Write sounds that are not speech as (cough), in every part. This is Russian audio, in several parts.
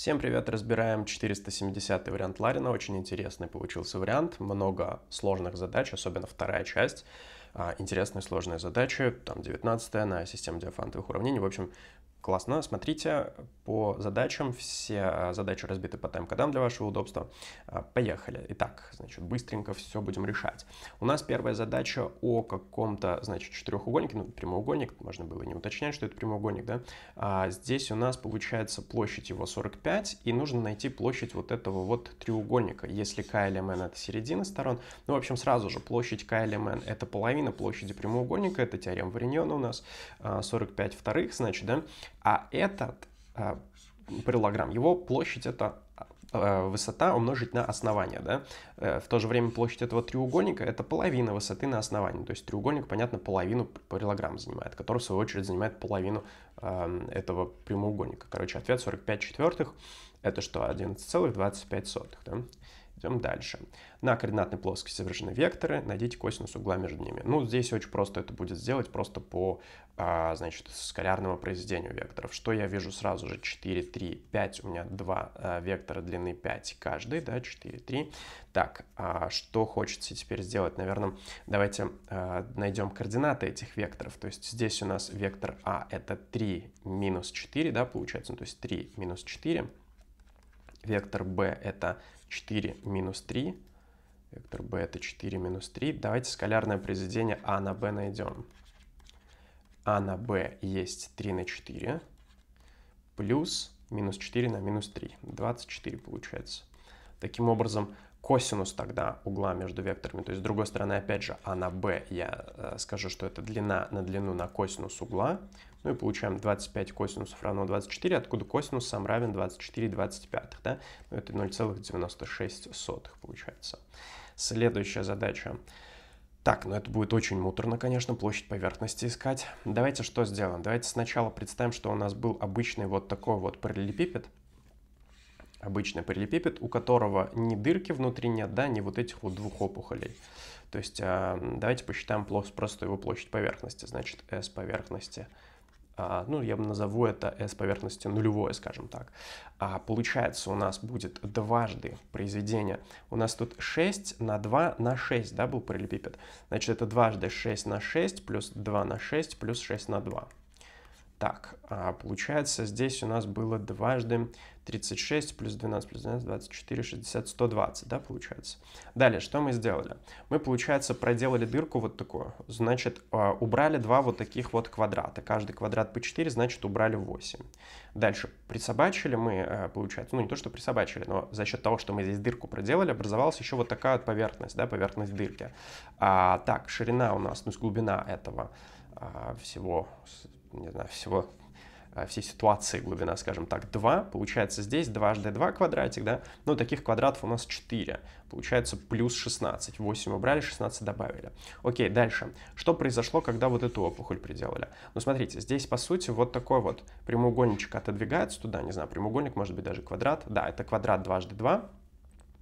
Всем привет, разбираем 470 вариант Ларина, очень интересный получился вариант, много сложных задач, особенно вторая часть, а, интересные сложные задачи, там 19 на систему диафантовых уравнений, в общем, Классно. Смотрите по задачам. Все а, задачи разбиты по тайм-кодам для вашего удобства. А, поехали. Итак, значит, быстренько все будем решать. У нас первая задача о каком-то, значит, четырехугольнике, ну, прямоугольник, можно было не уточнять, что это прямоугольник, да. А здесь у нас получается площадь его 45, и нужно найти площадь вот этого вот треугольника. Если k элемент это середина сторон, ну, в общем, сразу же площадь k элемент это половина площади прямоугольника, это теорема Вариньона у нас, 45 а, вторых, значит, да. А этот э, параллограмм, его площадь это э, высота умножить на основание, да. Э, в то же время площадь этого треугольника это половина высоты на основании. То есть треугольник, понятно, половину параллограмм занимает, который в свою очередь занимает половину э, этого прямоугольника. Короче, ответ 45 четвертых это что? 11,25, да? Идем дальше. На координатной плоскости изображены векторы, найдите косинус угла между ними. Ну, здесь очень просто это будет сделать, просто по, а, значит, скалярному произведению векторов. Что я вижу сразу же? 4, 3, 5, у меня два а, вектора длины 5 каждый, да, 4, 3. Так, а что хочется теперь сделать? Наверное, давайте а, найдем координаты этих векторов. То есть здесь у нас вектор А это 3 минус 4, да, получается, ну, то есть 3 минус 4. Вектор b это 4 минус 3. Вектор b это 4 минус 3. Давайте скалярное произведение а на b найдем. а на b есть 3 на 4 плюс минус 4 на минус 3. 24 получается. Таким образом, косинус тогда угла между векторами, то есть с другой стороны, опять же, а на b я э, скажу, что это длина на длину на косинус угла, ну и получаем 25 косинусов равно 24, откуда косинус сам равен 24 25, да? Ну это 0,96 получается. Следующая задача. Так, ну это будет очень муторно, конечно, площадь поверхности искать. Давайте что сделаем? Давайте сначала представим, что у нас был обычный вот такой вот параллелепипед. Обычный параллелепипед, у которого ни дырки внутри нет, да, ни вот этих вот двух опухолей. То есть а, давайте посчитаем просто его площадь поверхности. Значит, S поверхности – ну, я назову это S поверхности нулевое, скажем так. А получается у нас будет дважды произведение. У нас тут 6 на 2 на 6, да, был параллелепипед. Значит, это дважды 6 на 6 плюс 2 на 6 плюс 6 на 2. Так, а получается здесь у нас было дважды 36 плюс 12 плюс 12, 24, 60, 120, да, получается. Далее, что мы сделали? Мы, получается, проделали дырку вот такую. Значит, а, убрали два вот таких вот квадрата. Каждый квадрат по 4, значит, убрали 8. Дальше, присобачили мы, э, получается, ну не то, что присобачили, но за счет того, что мы здесь дырку проделали, образовалась еще вот такая вот поверхность, да, поверхность дырки. А, так, ширина у нас, ну, глубина этого а, всего не знаю, всего всей ситуации глубина, скажем так, 2. Получается здесь дважды 2 квадратик, да? Ну, таких квадратов у нас 4. Получается плюс 16. 8 убрали, 16 добавили. Окей, дальше. Что произошло, когда вот эту опухоль приделали? Ну, смотрите, здесь, по сути, вот такой вот прямоугольничек отодвигается туда, не знаю, прямоугольник, может быть, даже квадрат. Да, это квадрат дважды 2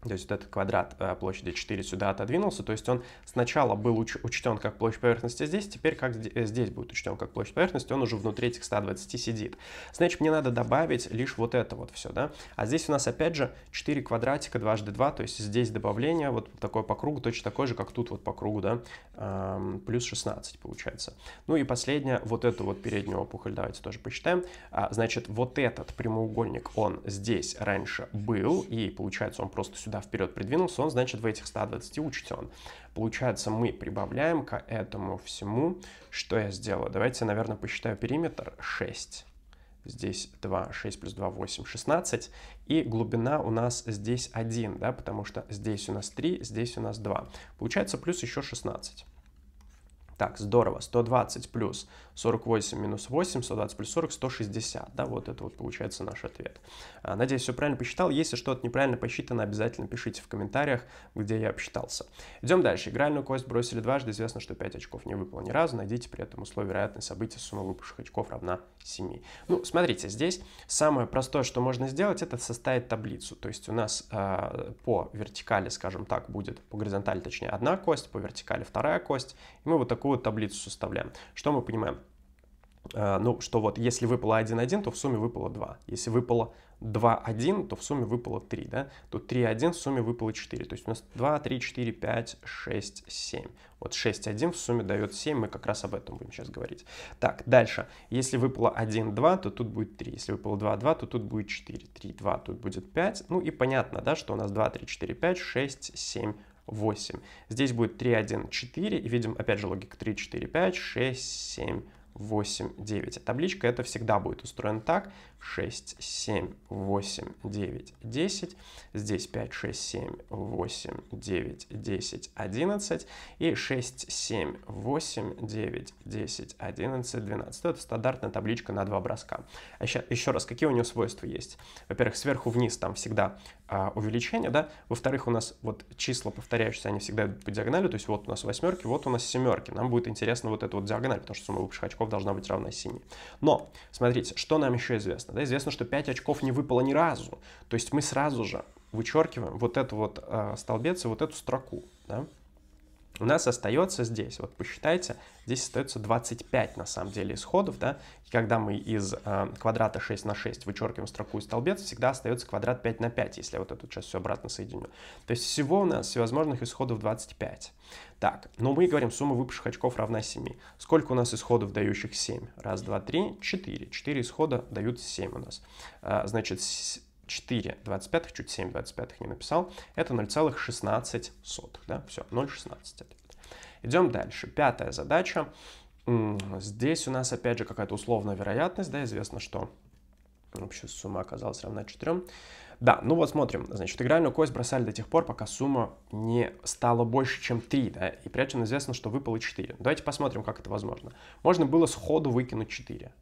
то есть вот этот квадрат э, площади 4 сюда отодвинулся, то есть он сначала был уч учтен как площадь поверхности здесь, теперь как э, здесь будет учтен как площадь поверхности, он уже внутри этих 120 сидит. Значит, мне надо добавить лишь вот это вот все, да. А здесь у нас опять же 4 квадратика дважды 2, то есть здесь добавление вот такое по кругу, точно такое же, как тут вот по кругу, да, эм, плюс 16 получается. Ну и последнее, вот эту вот переднюю опухоль, давайте тоже посчитаем. А, значит, вот этот прямоугольник, он здесь раньше был, и получается он просто сюда вперед придвинулся, он, значит, в этих 120 учтен. Получается, мы прибавляем к этому всему, что я сделаю. Давайте, наверное, посчитаю периметр 6. Здесь 2, 6 плюс 2, 8, 16. И глубина у нас здесь 1, да, потому что здесь у нас 3, здесь у нас 2. Получается плюс еще 16. Так, здорово. 120 плюс 48 минус 8, 120 плюс 40, 160. Да, вот это вот получается наш ответ. А, надеюсь, все правильно посчитал. Если что-то неправильно посчитано, обязательно пишите в комментариях, где я обсчитался. Идем дальше. Игральную кость бросили дважды. Известно, что 5 очков не выпало ни разу. Найдите при этом условие вероятной события. Сумма выпавших очков равна 7. Ну, смотрите, здесь самое простое, что можно сделать, это составить таблицу. То есть у нас э, по вертикали, скажем так, будет, по горизонтали точнее, одна кость, по вертикали вторая кость. И мы вот такую вот таблицу составляем. Что мы понимаем? Э, ну, что вот если выпало 1-1, то в сумме выпало 2. Если выпало 2, 1, то в сумме выпало 3, да? Тут 3, 1, в сумме выпало 4. То есть у нас 2, 3, 4, 5, 6, 7. Вот 6, 1 в сумме дает 7, мы как раз об этом будем сейчас говорить. Так, дальше. Если выпало 1, 2, то тут будет 3. Если выпало 2, 2, то тут будет 4. 3, 2, тут будет 5. Ну и понятно, да, что у нас 2, 3, 4, 5, 6, 7, 8. Здесь будет 3, 1, 4. И видим, опять же, логика 3, 4, 5, 6, 7, 8, 9. табличка это всегда будет устроена так. 6, 7, 8, 9, 10. Здесь 5, 6, 7, 8, 9, 10, 11. И 6, 7, 8, 9, 10, 11, 12. Это стандартная табличка на два броска. А еще, еще раз, какие у нее свойства есть? Во-первых, сверху вниз там всегда а, увеличение, да? Во-вторых, у нас вот числа повторяющиеся, они всегда идут по диагонали. То есть вот у нас восьмерки, вот у нас семерки. Нам будет интересно вот эта вот диагональ, потому что сумма выпавших очков должна быть равна синей. Но, смотрите, что нам еще известно? Известно. Да? Известно, что 5 очков не выпало ни разу. То есть мы сразу же вычеркиваем вот эту вот э, столбец и вот эту строку. Да? У нас остается здесь, вот посчитайте, здесь остается 25 на самом деле исходов, да, и когда мы из э, квадрата 6 на 6 вычеркиваем строку и столбец, всегда остается квадрат 5 на 5, если я вот эту часть все обратно соединю. То есть всего у нас всевозможных исходов 25. Так, но мы говорим, сумма выпавших очков равна 7. Сколько у нас исходов, дающих 7? Раз, два, три, четыре. Четыре исхода дают 7 у нас. А, значит, 4 25, чуть 7 25 не написал, это 0,16, да, все, 0,16 ответ. Идем дальше. Пятая задача. Здесь у нас опять же какая-то условная вероятность, да, известно, что общая сумма оказалась равна 4. Да, ну вот смотрим, значит, игральную кость бросали до тех пор, пока сумма не стала больше, чем 3, да, и при этом известно, что выпало 4. Давайте посмотрим, как это возможно. Можно было сходу выкинуть 4.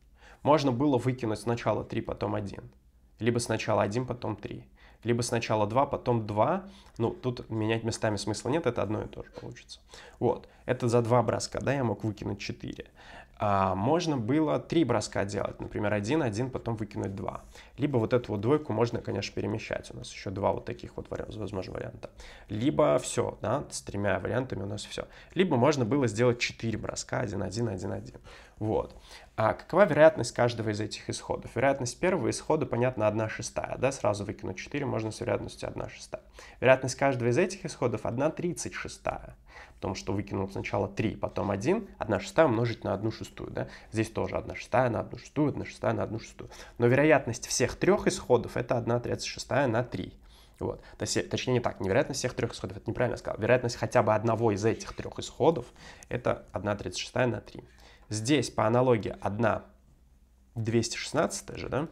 Можно было выкинуть сначала 3, потом 1. Либо сначала 1, потом 3. Либо сначала 2, потом 2. Ну, тут менять местами смысла нет, это одно и то же получится. Вот, это за два броска, да, я мог выкинуть 4 а, можно было три броска делать, например, один, один, потом выкинуть два. Либо вот эту вот двойку можно, конечно, перемещать. У нас еще два вот таких вот возможных варианта. Либо все, да, с тремя вариантами у нас все. Либо можно было сделать четыре броска, один, один, один, один. Вот. А какова вероятность каждого из этих исходов? Вероятность первого исхода, понятно, 1 шестая. Да? Сразу выкинуть 4 можно с вероятностью 1 шестая. Вероятность каждого из этих исходов 1 тридцать шестая потому что выкинул сначала 3, потом 1, 1 шестая умножить на 1 шестую. Да? Здесь тоже 1 шестая на 1 шестую, 1 шестая на 1 шестую. Но вероятность всех трех исходов это 1 тридцать шестая на 3. Вот. Точнее, не так, не вероятность всех трех исходов, это неправильно сказал. Вероятность хотя бы одного из этих трех исходов это 1 тридцать шестая на 3. Здесь по аналогии 1 216 же, да?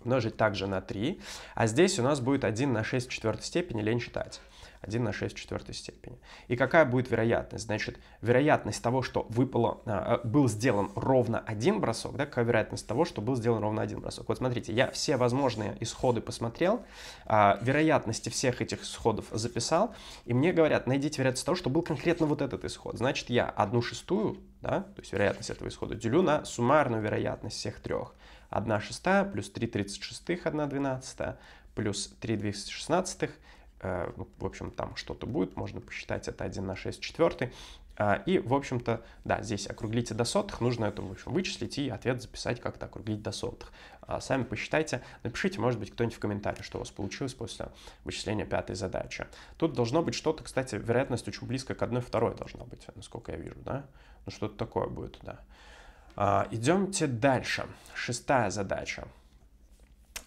Умножить также на 3. А здесь у нас будет 1 на 6 в четвертой степени, лень считать. 1 на 6 в четвертой степени. И какая будет вероятность? Значит, вероятность того, что выпало, а, был сделан ровно один бросок, да, какая вероятность того, что был сделан ровно один бросок? Вот смотрите, я все возможные исходы посмотрел, а, вероятности всех этих исходов записал, и мне говорят, найдите вероятность того, что был конкретно вот этот исход. Значит, я одну шестую, да, то есть вероятность этого исхода, делю на суммарную вероятность всех трех. 1 шестая плюс 3 тридцать шестых, 1 двенадцатая, плюс 3 216 Э, ну, в общем, там что-то будет, можно посчитать, это 1 на 6 четвертый. А, и, в общем-то, да, здесь округлите до сотых, нужно это, в общем, вычислить и ответ записать, как-то округлить до сотых. А, сами посчитайте, напишите, может быть, кто-нибудь в комментариях, что у вас получилось после вычисления пятой задачи. Тут должно быть что-то, кстати, вероятность очень близко к одной второй должна быть, насколько я вижу, да? Ну, что-то такое будет, да. А, идемте дальше. Шестая задача.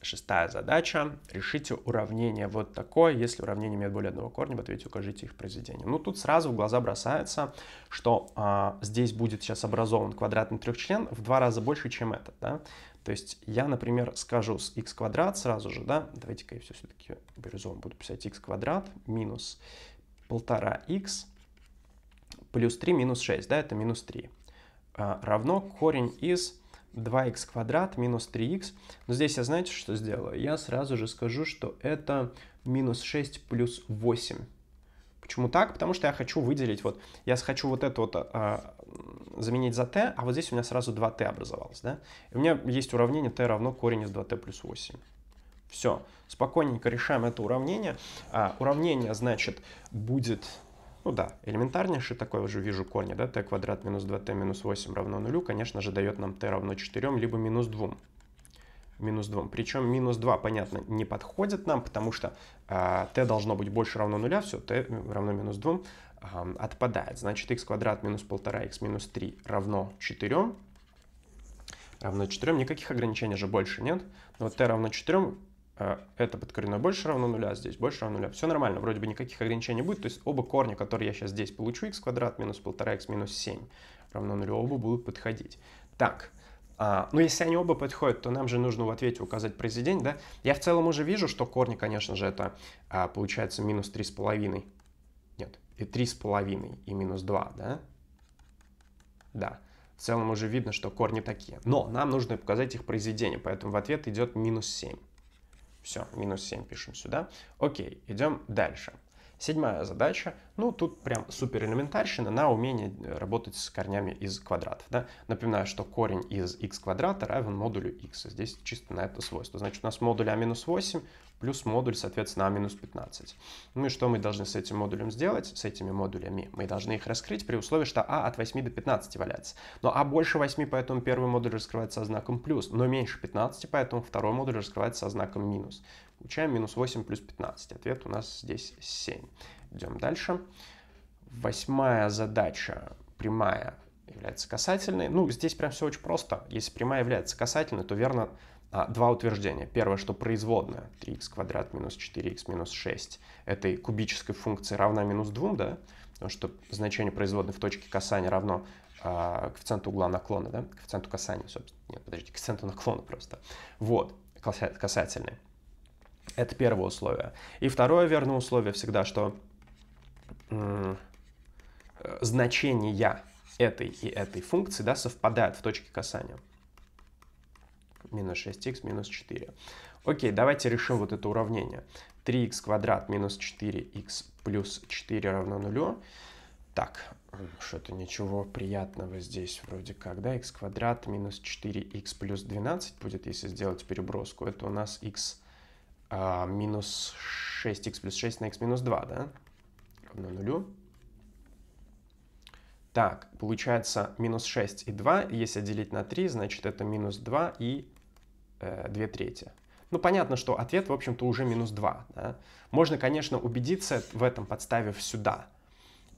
Шестая задача. Решите уравнение вот такое, если уравнение имеет более одного корня, в ответе укажите их произведение. Ну, тут сразу в глаза бросается, что а, здесь будет сейчас образован квадратный трехчлен в два раза больше, чем этот, да. То есть я, например, скажу с x квадрат сразу же, да, давайте-ка я все все-таки бирюзовым буду писать x квадрат минус полтора x плюс 3 минус 6, да, это минус 3, а, равно корень из 2х квадрат минус 3х. Но здесь я знаете, что сделаю? Я сразу же скажу, что это минус 6 плюс 8. Почему так? Потому что я хочу выделить, вот, я хочу вот это вот а, заменить за t, а вот здесь у меня сразу 2t образовалось, да? И у меня есть уравнение t равно корень из 2t плюс 8. Все, спокойненько решаем это уравнение. А, уравнение, значит, будет ну да, элементарнейший такой уже вижу корни, да, t квадрат минус 2t минус 8 равно нулю, конечно же, дает нам t равно 4, либо минус 2. минус 2. Причем минус 2, понятно, не подходит нам, потому что э, t должно быть больше равно нуля, все, t равно минус 2 э, отпадает. Значит, x квадрат минус 1,5x минус 3 равно 4. Равно 4. Никаких ограничений же больше нет. Но вот t равно 4, э, это подкоренное больше равно нуля, здесь больше равно нуля. Все нормально, вроде бы никаких ограничений будет. То есть оба корня, которые я сейчас здесь получу, x квадрат минус 1,5x минус 7 равно нулю, оба будут подходить. Так, а, ну, если они оба подходят, то нам же нужно в ответе указать произведение, да? Я в целом уже вижу, что корни, конечно же, это а, получается минус 3,5. Нет, и 3,5 и минус 2, да? Да. В целом уже видно, что корни такие. Но нам нужно показать их произведение, поэтому в ответ идет минус 7. Все, минус 7 пишем сюда. Окей, идем дальше. Седьмая задача, ну тут прям супер элементарщина на умение э, работать с корнями из квадратов. Да? Напоминаю, что корень из x квадрата равен модулю x. Здесь чисто на это свойство. Значит, у нас модуль а минус 8 плюс модуль, соответственно, а минус 15. Ну и что мы должны с этим модулем сделать, с этими модулями? Мы должны их раскрыть при условии, что а от 8 до 15 валяется. Но а больше 8, поэтому первый модуль раскрывается со знаком плюс, но меньше 15, поэтому второй модуль раскрывается со знаком минус. Получаем минус 8 плюс 15. Ответ у нас здесь 7. Идем дальше. Восьмая задача, прямая, является касательной. Ну, здесь прям все очень просто. Если прямая является касательной, то верно два утверждения. Первое, что производная 3х квадрат минус 4х минус 6 этой кубической функции равна минус 2, да? Потому что значение производной в точке касания равно а, коэффициенту угла наклона, да? Коэффициенту касания, собственно. Нет, подождите, коэффициенту наклона просто. Вот, касательный. Это первое условие. И второе верное условие всегда, что э, значения этой и этой функции да, совпадают в точке касания. Минус 6х минус 4. Окей, давайте решим вот это уравнение. 3х квадрат минус 4х плюс 4 равно нулю. Так, что-то ничего приятного здесь вроде как, да, х квадрат минус 4х плюс 12 будет, если сделать переброску. Это у нас х а, минус 6х плюс 6 на х минус 2, да? Равно нулю. Так, получается минус 6 и 2. Если делить на 3, значит это минус 2 и э, 2 трети. Ну, понятно, что ответ, в общем-то, уже минус 2. Да? Можно, конечно, убедиться в этом, подставив сюда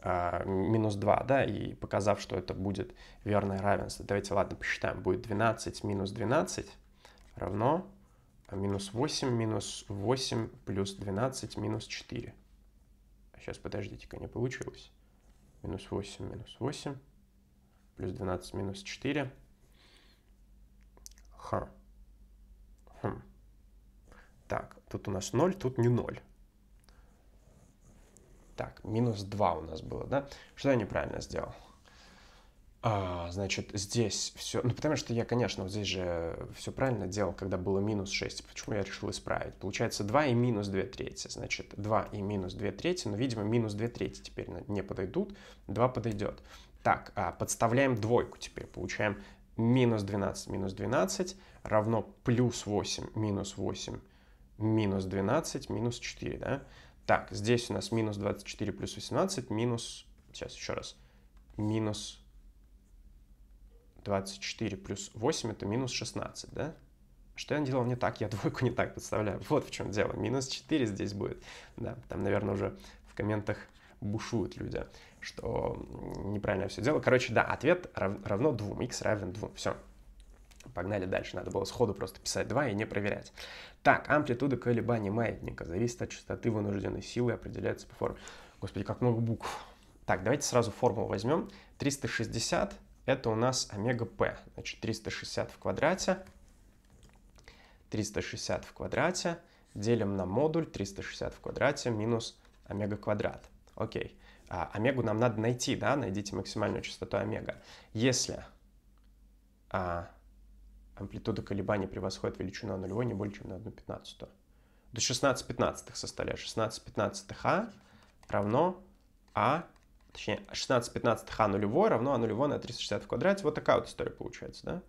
э, минус 2, да, и показав, что это будет верное равенство. Давайте, ладно, посчитаем. Будет 12 минус 12 равно минус 8 минус 8 плюс 12 минус 4. Сейчас, подождите-ка, не получилось. Минус 8 минус 8 плюс 12 минус 4. Ха. Хм. Так, тут у нас 0, тут не 0. Так, минус 2 у нас было, да? Что я неправильно сделал? А, значит, здесь все... Ну, потому что я, конечно, здесь же все правильно делал, когда было минус 6. Почему я решил исправить? Получается 2 и минус 2 трети. Значит, 2 и минус 2 трети, но, видимо, минус 2 трети теперь не подойдут. 2 подойдет. Так, а, подставляем двойку теперь. Получаем минус 12 минус 12 равно плюс 8 минус 8 минус 12 минус 4, да? Так, здесь у нас минус 24 плюс 18 минус... Сейчас еще раз. Минус 24 плюс 8 это минус 16, да? Что я делал не так? Я двойку не так подставляю. (laughs) Вот в чем дело. Минус 4 здесь будет. Да, там, наверное, уже в комментах бушуют люди, что неправильно все делал. Короче, да, ответ равно 2. x равен 2. Все. Погнали дальше. Надо было сходу просто писать 2 и не проверять. Так, амплитуда колебаний маятника зависит от частоты вынужденной силы и определяется по формуле. Господи, как много букв. Так, давайте сразу формулу возьмем. 360 это у нас омега p. Значит, 360 в квадрате. 360 в квадрате делим на модуль 360 в квадрате минус омега квадрат. Окей. А, омегу нам надо найти, да? Найдите максимальную частоту омега. Если а, амплитуда колебаний превосходит величину нулевой не более чем на 1 пятнадцатую, до 16 пятнадцатых составляет. 16 пятнадцатых а равно а точнее 16 15 а нулевой равно а нулевой на 360 в квадрате. Вот такая вот история получается, да?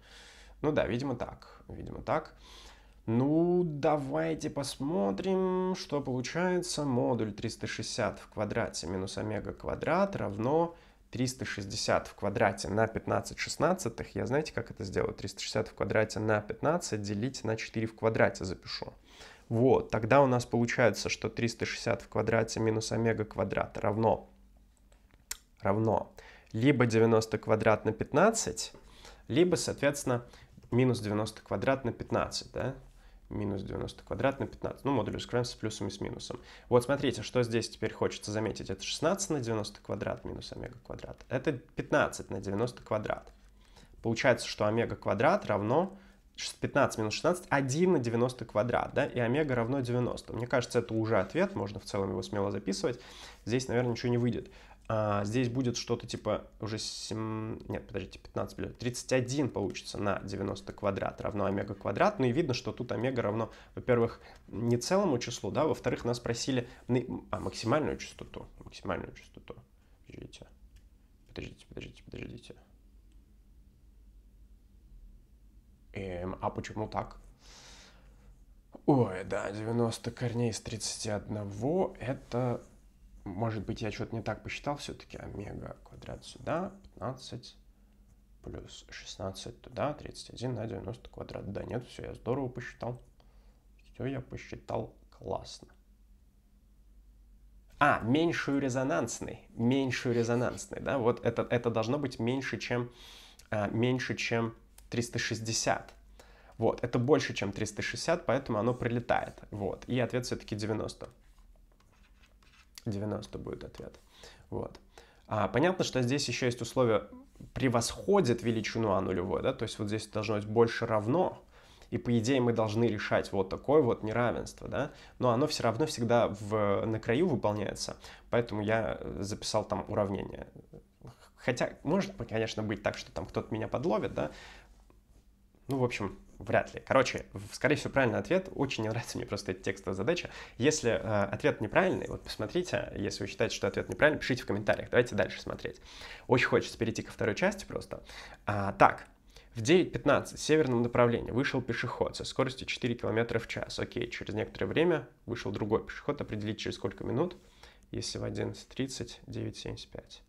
Ну да, видимо так, видимо так. Ну, давайте посмотрим, что получается. Модуль 360 в квадрате минус омега квадрат равно 360 в квадрате на 15 шестнадцатых, я знаете, как это сделаю? 360 в квадрате на 15 делить на 4 в квадрате запишу. Вот, тогда у нас получается, что 360 в квадрате минус омега квадрат равно, равно либо 90 квадрат на 15, либо, соответственно, минус 90 квадрат на 15, да? Минус 90 квадрат на 15. Ну, модуль раскроем с плюсом и с минусом. Вот смотрите, что здесь теперь хочется заметить. Это 16 на 90 квадрат минус омега квадрат. Это 15 на 90 квадрат. Получается, что омега квадрат равно 15 минус 16, 1 на 90 квадрат, да, и омега равно 90. Мне кажется, это уже ответ, можно в целом его смело записывать. Здесь, наверное, ничего не выйдет. А, здесь будет что-то типа уже 7, нет, подождите, 15, 31 получится на 90 квадрат равно омега квадрат. Ну и видно, что тут омега равно, во-первых, не целому числу, да, во-вторых, нас просили а, максимальную частоту, максимальную частоту. Подождите, подождите, подождите, подождите. Эм, а почему так? Ой, да, 90 корней из 31, это может быть, я что-то не так посчитал все-таки. Омега квадрат сюда, 15 плюс 16 туда, 31 на 90 квадрат. Да нет, все, я здорово посчитал. Все я посчитал классно. А, меньшую резонансный, меньшую резонансный, да, вот это, это должно быть меньше, чем, а, меньше, чем 360. Вот, это больше, чем 360, поэтому оно прилетает, вот, и ответ все-таки 90. 90 будет ответ. Вот. А, понятно, что здесь еще есть условие превосходит величину а нулевой, да, то есть вот здесь должно быть больше равно, и по идее мы должны решать вот такое вот неравенство, да, но оно все равно всегда в, на краю выполняется, поэтому я записал там уравнение. Хотя может, конечно, быть так, что там кто-то меня подловит, да, ну, в общем, Вряд ли. Короче, скорее всего, правильный ответ. Очень не нравится мне просто эта текстовая задача. Если э, ответ неправильный, вот посмотрите, если вы считаете, что ответ неправильный, пишите в комментариях. Давайте дальше смотреть. Очень хочется перейти ко второй части просто. А, так, в 9.15 в северном направлении вышел пешеход со скоростью 4 км в час. Окей, через некоторое время вышел другой пешеход. Определить через сколько минут, если в 11.30, 9.75.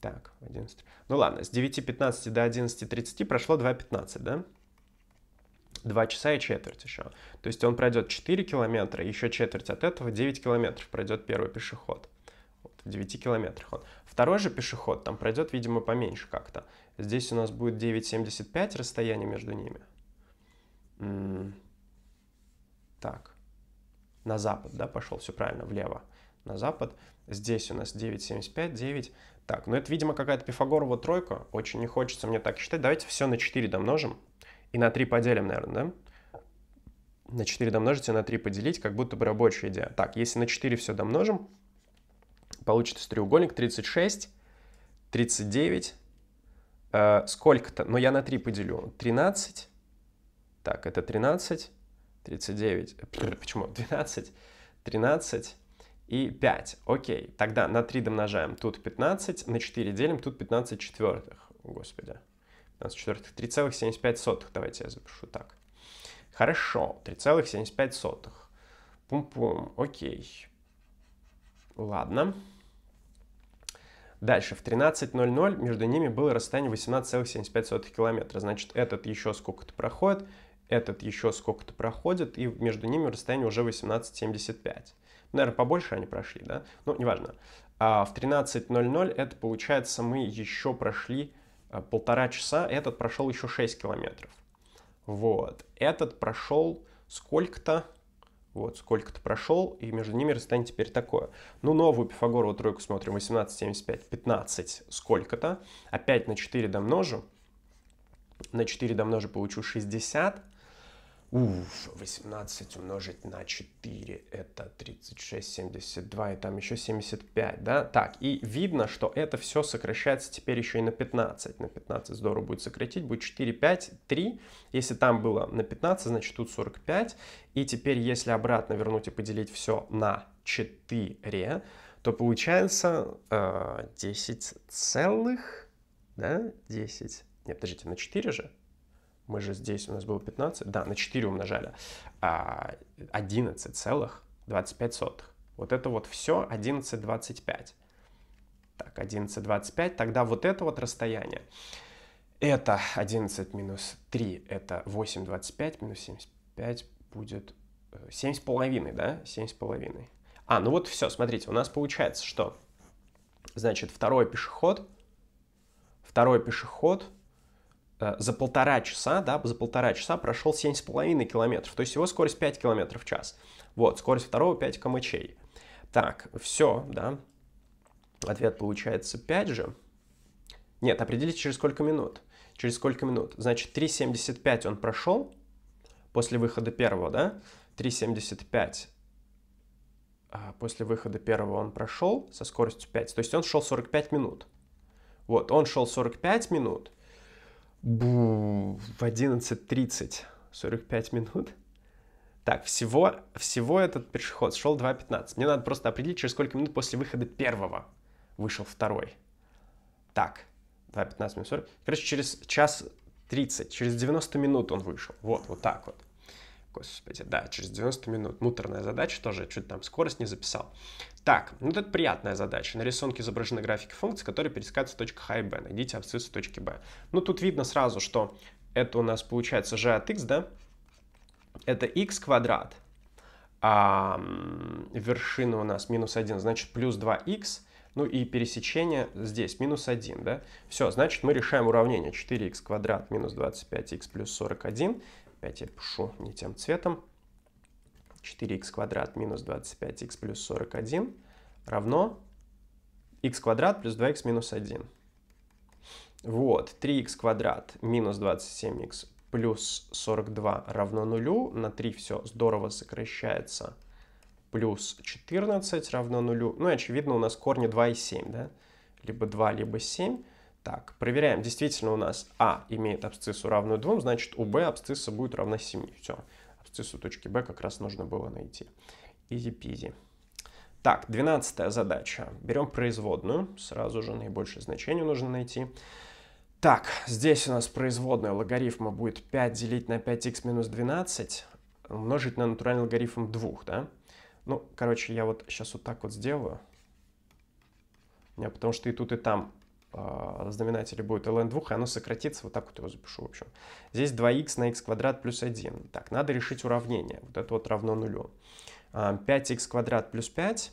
Так, 11. Ну ладно, с 9.15 до 11.30 прошло 2.15, да? 2 часа и четверть еще. То есть он пройдет 4 километра, еще четверть от этого 9 километров пройдет первый пешеход. Вот, в 9 километрах он. Второй же пешеход там пройдет, видимо, поменьше как-то. Здесь у нас будет 9,75 расстояние между ними. М -м так. На запад, да, пошел, все правильно, влево. На запад. Здесь у нас 9,75, 9. Так, ну это, видимо, какая-то пифагорова тройка. Очень не хочется мне так считать. Давайте все на 4 домножим и на 3 поделим, наверное, да? На 4 домножить и на 3 поделить, как будто бы рабочая идея. Так, если на 4 все домножим, получится треугольник 36, 39, э, сколько-то, но я на 3 поделю, 13, так, это 13, 39, почему, 12, 13 и 5, окей, тогда на 3 домножаем, тут 15, на 4 делим, тут 15 четвертых, господи. 15 четвертых, 3,75. Давайте я запишу так. Хорошо, 3,75. Пум-пум, окей. Ладно. Дальше, в 13.00 между ними было расстояние 18,75 километра. Значит, этот еще сколько-то проходит, этот еще сколько-то проходит, и между ними расстояние уже 18,75. Наверное, побольше они прошли, да? Ну, неважно. А в 13.00 это, получается, мы еще прошли полтора часа, этот прошел еще 6 километров. Вот. Этот прошел сколько-то, вот, сколько-то прошел, и между ними расстояние теперь такое. Ну, новую Пифагорову тройку смотрим, 18,75, 15, сколько-то. Опять на 4 домножу. На 4 домножу, получу 60. Уф, 18 умножить на 4, это 36, 72, и там еще 75, да? Так, и видно, что это все сокращается теперь еще и на 15. На 15 здорово будет сократить, будет 4, 5, 3. Если там было на 15, значит тут 45. И теперь, если обратно вернуть и поделить все на 4, то получается э, 10 целых, да, 10, нет, подождите, на 4 же? Мы же здесь, у нас было 15, да, на 4 умножали, 11,25. А, вот это вот все 11,25. Так, так, 11, 25, тогда вот это вот расстояние, это 11 минус 3, это 8, 25, минус 75 будет 7,5, э, да? 7,5. А, ну вот все, смотрите, у нас получается, что, значит, второй пешеход, второй пешеход за полтора часа, да, за полтора часа прошел 7,5 километров, то есть его скорость 5 километров в час. Вот, скорость второго 5 кмчей. Так, все, да. Ответ получается 5 же. Нет, определите, через сколько минут. Через сколько минут? Значит, 3,75 он прошел после выхода первого, да? 3,75 а после выхода первого он прошел со скоростью 5. То есть он шел 45 минут. Вот, он шел 45 минут. Бу, в 11.30 45 минут. Так, всего, всего этот пешеход шел 2.15. Мне надо просто определить, через сколько минут после выхода первого вышел второй. Так, 2.15 минут 40. Короче, через час 30, через 90 минут он вышел. Вот, вот так вот. Господи, да, через 90 минут. Муторная задача тоже, чуть там скорость не записал. Так, ну это приятная задача. На рисунке изображены графики функций, которые пересекаются в точках А и Б. Найдите абсцисс точки Б. Ну тут видно сразу, что это у нас получается g от x, да? Это x квадрат. А вершина у нас минус 1, значит плюс 2x. Ну и пересечение здесь минус 1, да? Все, значит мы решаем уравнение 4х квадрат минус 25х плюс 41 опять я пишу не тем цветом. 4х квадрат минус 25х плюс 41 равно х квадрат плюс 2х минус 1. Вот, 3х квадрат минус 27х плюс 42 равно нулю. На 3 все здорово сокращается. Плюс 14 равно нулю. Ну и очевидно у нас корни 2 и 7, да? Либо 2, либо 7. Так, проверяем. Действительно у нас А имеет абсциссу равную 2, значит у Б абсцисса будет равна 7. Все, абсциссу точки Б как раз нужно было найти. Изи-пизи. Так, двенадцатая задача. Берем производную. Сразу же наибольшее значение нужно найти. Так, здесь у нас производная логарифма будет 5 делить на 5х минус 12 умножить на натуральный логарифм 2, да? Ну, короче, я вот сейчас вот так вот сделаю. У потому что и тут, и там а, знаменателе будет ln2, и оно сократится, вот так вот его запишу, в общем. Здесь 2х на х квадрат плюс 1. Так, надо решить уравнение. Вот это вот равно нулю. 5х а, квадрат плюс 5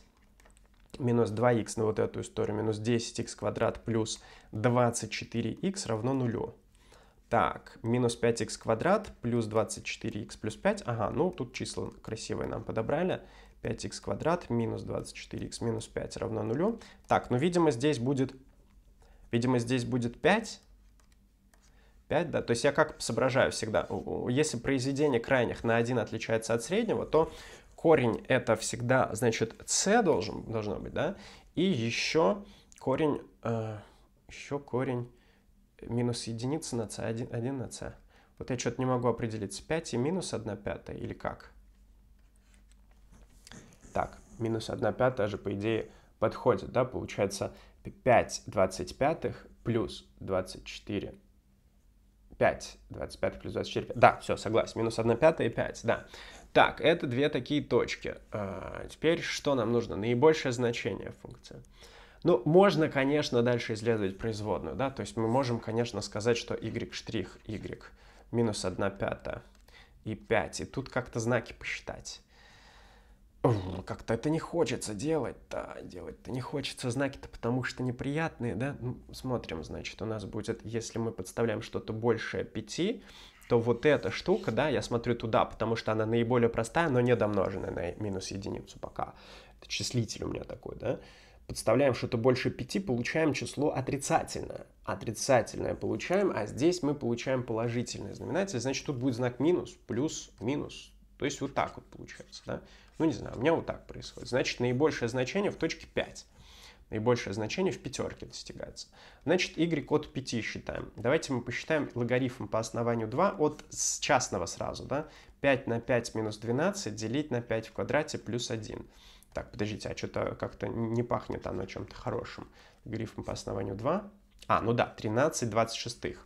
минус 2х на вот эту историю, минус 10х квадрат плюс 24х равно нулю. Так, минус 5х квадрат плюс 24х плюс 5. Ага, ну тут числа красивые нам подобрали. 5х квадрат минус 24х минус 5 равно нулю. Так, ну видимо здесь будет Видимо, здесь будет 5. 5, да? То есть я как соображаю всегда, если произведение крайних на 1 отличается от среднего, то корень это всегда, значит, c должен, должно быть, да? И еще корень, э, еще корень минус единицы на c, 1, 1 на c. Вот я что-то не могу определиться, 5 и минус 1 пятая или как? Так, минус 1 пятая же, по идее, подходит, да, получается 5 25 плюс 24. 5 25 плюс 24. Да, все, согласен. Минус 1 пятая и 5, да. Так, это две такие точки. А, теперь что нам нужно? Наибольшее значение функции. Ну, можно, конечно, дальше исследовать производную, да, то есть мы можем, конечно, сказать, что y' штрих y минус 1 пятая и 5, и тут как-то знаки посчитать как-то это не хочется делать-то, делать-то не хочется знаки-то, потому что неприятные, да? Ну, смотрим, значит, у нас будет, если мы подставляем что-то большее 5, то вот эта штука, да, я смотрю туда, потому что она наиболее простая, но не домноженная на минус единицу пока. Это числитель у меня такой, да? Подставляем что-то больше 5, получаем число отрицательное. Отрицательное получаем, а здесь мы получаем положительный знаменатель, значит, тут будет знак минус, плюс, минус. То есть вот так вот получается, да? Ну, не знаю, у меня вот так происходит. Значит, наибольшее значение в точке 5. Наибольшее значение в пятерке достигается. Значит, y от 5 считаем. Давайте мы посчитаем логарифм по основанию 2 от частного сразу. Да? 5 на 5 минус 12 делить на 5 в квадрате плюс 1. Так, подождите, а что-то как-то не пахнет оно чем-то хорошим. Логарифм по основанию 2. А, ну да, 13 26.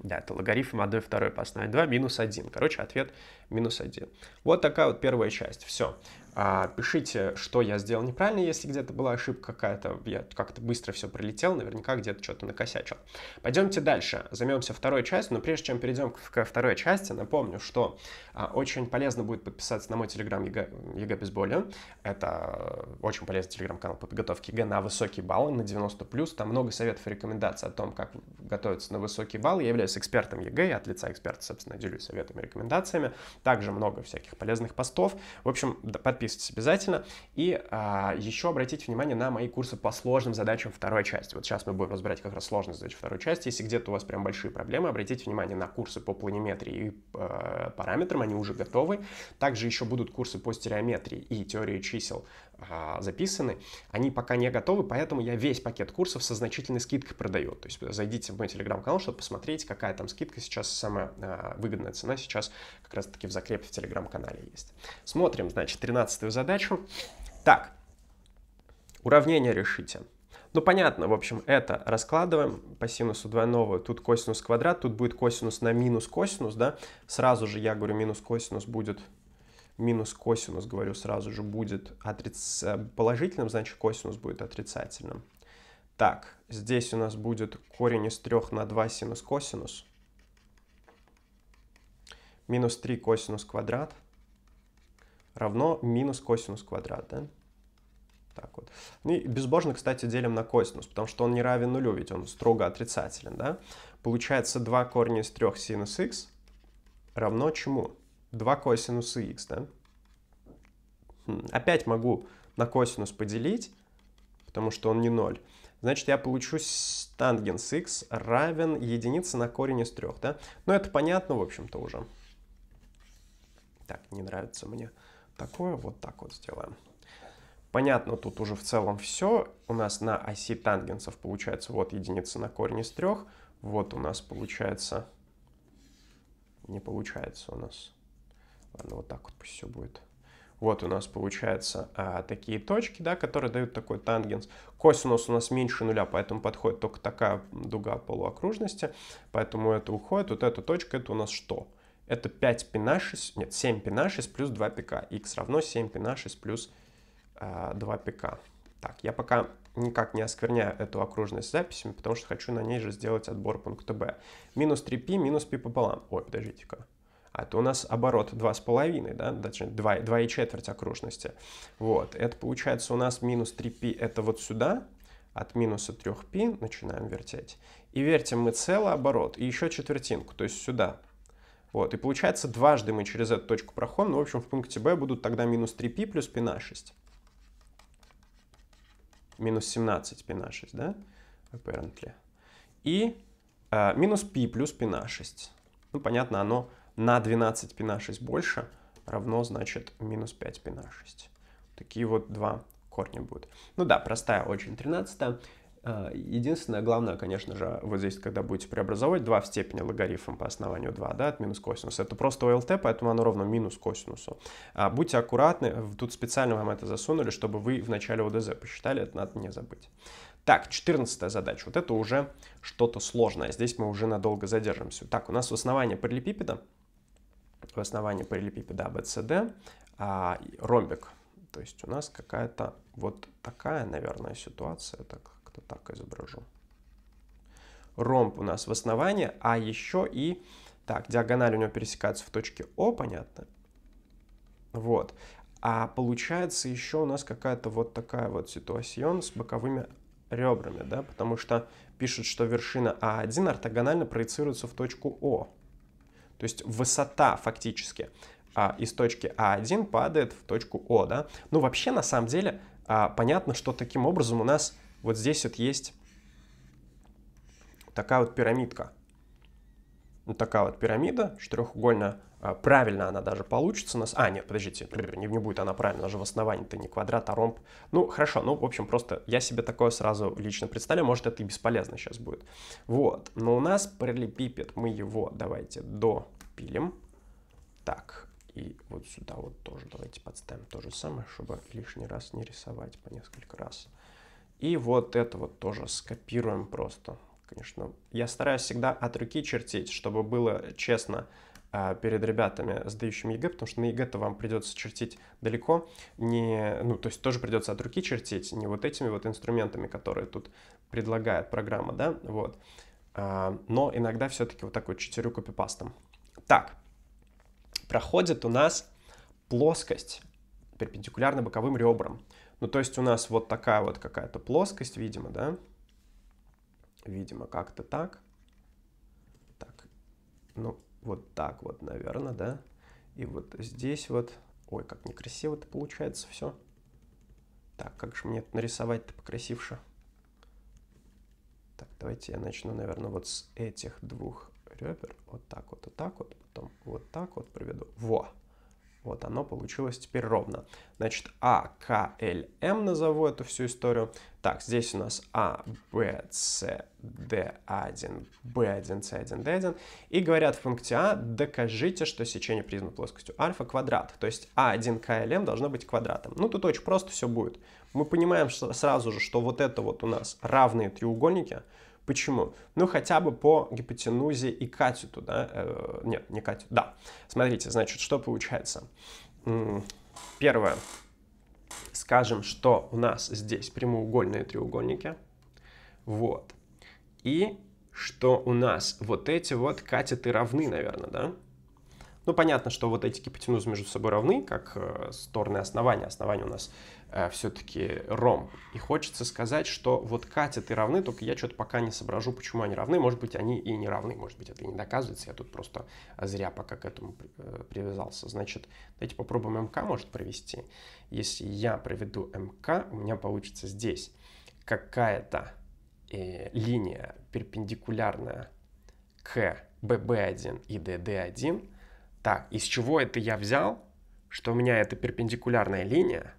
Да, это логарифм 1 2 по основанию 2 минус 1. Короче, ответ минус 1. Вот такая вот первая часть. Все. А, пишите, что я сделал неправильно, если где-то была ошибка какая-то. Я как-то быстро все пролетел, наверняка где-то что-то накосячил. Пойдемте дальше. Займемся второй частью. Но прежде чем перейдем ко второй части, напомню, что а, очень полезно будет подписаться на мой телеграм ЕГЭ, ЕГЭ без боли. Это очень полезный телеграм-канал по подготовке ЕГЭ на высокие баллы, на 90+. Там много советов и рекомендаций о том, как готовиться на высокие баллы. Я являюсь экспертом ЕГЭ, от лица эксперта, собственно, делюсь советами и рекомендациями. Также много всяких полезных постов. В общем, подписывайтесь обязательно. И а, еще обратите внимание на мои курсы по сложным задачам второй части. Вот сейчас мы будем разбирать как раз сложные задачи второй части. Если где-то у вас прям большие проблемы, обратите внимание на курсы по планиметрии и э, параметрам, они уже готовы. Также еще будут курсы по стереометрии и теории чисел записаны. Они пока не готовы, поэтому я весь пакет курсов со значительной скидкой продаю. То есть зайдите в мой телеграм-канал, чтобы посмотреть, какая там скидка сейчас, самая а, выгодная цена сейчас как раз-таки в закрепе в телеграм-канале есть. Смотрим, значит, 13 задачу. Так, уравнение решите. Ну, понятно, в общем, это раскладываем по синусу двойного. Тут косинус квадрат, тут будет косинус на минус косинус, да. Сразу же я говорю, минус косинус будет минус косинус, говорю, сразу же будет отриц... положительным, значит косинус будет отрицательным. Так, здесь у нас будет корень из 3 на 2 синус косинус. Минус 3 косинус квадрат равно минус косинус квадрат, да? Так вот. Ну и безбожно, кстати, делим на косинус, потому что он не равен нулю, ведь он строго отрицателен, да? Получается 2 корня из 3 синус х равно чему? 2 косинуса х, да? Хм, опять могу на косинус поделить, потому что он не 0. Значит, я получу тангенс х равен единице на корень из 3, да? Ну, это понятно, в общем-то, уже. Так, не нравится мне такое, вот так вот сделаем. Понятно, тут уже в целом все. У нас на оси тангенсов получается вот единица на корень из 3. Вот у нас получается... Не получается у нас Ладно, вот так вот пусть все будет. Вот у нас получается а, такие точки, да, которые дают такой тангенс. Косинус у нас меньше нуля, поэтому подходит только такая дуга полуокружности. Поэтому это уходит. Вот эта точка, это у нас что? Это 5 пи на 6, нет, 7 пи на 6 плюс 2 пика. x равно 7 пи на 6 плюс а, 2 пика. Так, я пока никак не оскверняю эту окружность записями, потому что хочу на ней же сделать отбор пункта b. Минус 3π, минус π пополам. Ой, подождите-ка а то у нас оборот 2,5, да, точнее 2, 2 и четверть окружности. Вот, это получается у нас минус 3π, это вот сюда, от минуса 3π начинаем вертеть. И вертим мы целый оборот, и еще четвертинку, то есть сюда. Вот, и получается дважды мы через эту точку проходим, ну, в общем, в пункте b будут тогда минус 3π плюс π на 6. Минус 17 π на 6, да, apparently. И э, минус π плюс π на 6. Ну, понятно, оно на 12 π на 6 больше равно, значит, минус 5 π на 6. Такие вот два корня будут. Ну да, простая очень 13 а, Единственное, главное, конечно же, вот здесь, когда будете преобразовывать 2 в степени логарифм по основанию 2, да, от минус косинуса, это просто ОЛТ, поэтому оно ровно минус косинусу. А, будьте аккуратны, тут специально вам это засунули, чтобы вы в начале ОДЗ посчитали, это надо не забыть. Так, 14 задача. Вот это уже что-то сложное. Здесь мы уже надолго задержимся. Так, у нас основание параллелепипеда в основании параллелепипеда ABCD, а ромбик. То есть у нас какая-то вот такая, наверное, ситуация. Так, как-то так изображу. Ромб у нас в основании, а еще и... Так, диагональ у него пересекается в точке О, понятно? Вот. А получается еще у нас какая-то вот такая вот ситуация с боковыми ребрами, да, потому что пишет, что вершина А1 ортогонально проецируется в точку О. То есть высота фактически а, из точки А1 падает в точку О, да? Ну, вообще, на самом деле, а, понятно, что таким образом у нас вот здесь вот есть такая вот пирамидка. Вот такая вот пирамида четырехугольная. А, правильно она даже получится. у Нас... А, нет, подождите, не, не будет она правильно, она же в основании-то не квадрат, а ромб. Ну, хорошо, ну, в общем, просто я себе такое сразу лично представляю, может, это и бесполезно сейчас будет. Вот, но у нас параллелепипед, мы его давайте допилим. Так, и вот сюда вот тоже давайте подставим то же самое, чтобы лишний раз не рисовать по несколько раз. И вот это вот тоже скопируем просто. Конечно, я стараюсь всегда от руки чертить, чтобы было честно а, перед ребятами, сдающими ЕГЭ, потому что на ЕГЭ-то вам придется чертить далеко, не, ну, то есть тоже придется от руки чертить, не вот этими вот инструментами, которые тут предлагает программа, да, вот. А, но иногда все-таки вот такой читерю копипастом. Так, проходит у нас плоскость перпендикулярно боковым ребрам. Ну, то есть у нас вот такая вот какая-то плоскость, видимо, да? Видимо, как-то так. Так, ну, вот так вот, наверное, да? И вот здесь вот... Ой, как некрасиво это получается все. Так, как же мне это нарисовать-то покрасивше? Так, давайте я начну, наверное, вот с этих двух ребер. Вот так вот, вот так вот, потом вот так вот проведу. Во! Вот оно получилось теперь ровно. Значит, А, К, Л, М назову эту всю историю. Так, здесь у нас А, Б, С, Д1, B1, C1, D1. И говорят в пункте А, докажите, что сечение призмы плоскостью альфа квадрат. То есть А1, К, Л, М должно быть квадратом. Ну, тут очень просто все будет. Мы понимаем сразу же, что вот это вот у нас равные треугольники – Почему? Ну, хотя бы по гипотенузе и катету, да? Э, нет, не катету, да. Смотрите, значит, что получается? Первое. Скажем, что у нас здесь прямоугольные треугольники. Вот. И что у нас вот эти вот катеты равны, наверное, да? Ну, понятно, что вот эти гипотенузы между собой равны, как э, стороны основания. Основание у нас э, все-таки ром. И хочется сказать, что вот катеты равны, только я что-то пока не соображу, почему они равны. Может быть, они и не равны, может быть, это и не доказывается. Я тут просто зря пока к этому э, привязался. Значит, давайте попробуем МК может провести. Если я проведу МК, у меня получится здесь какая-то э, линия перпендикулярная к BB1 и DD1, так, из чего это я взял, что у меня эта перпендикулярная линия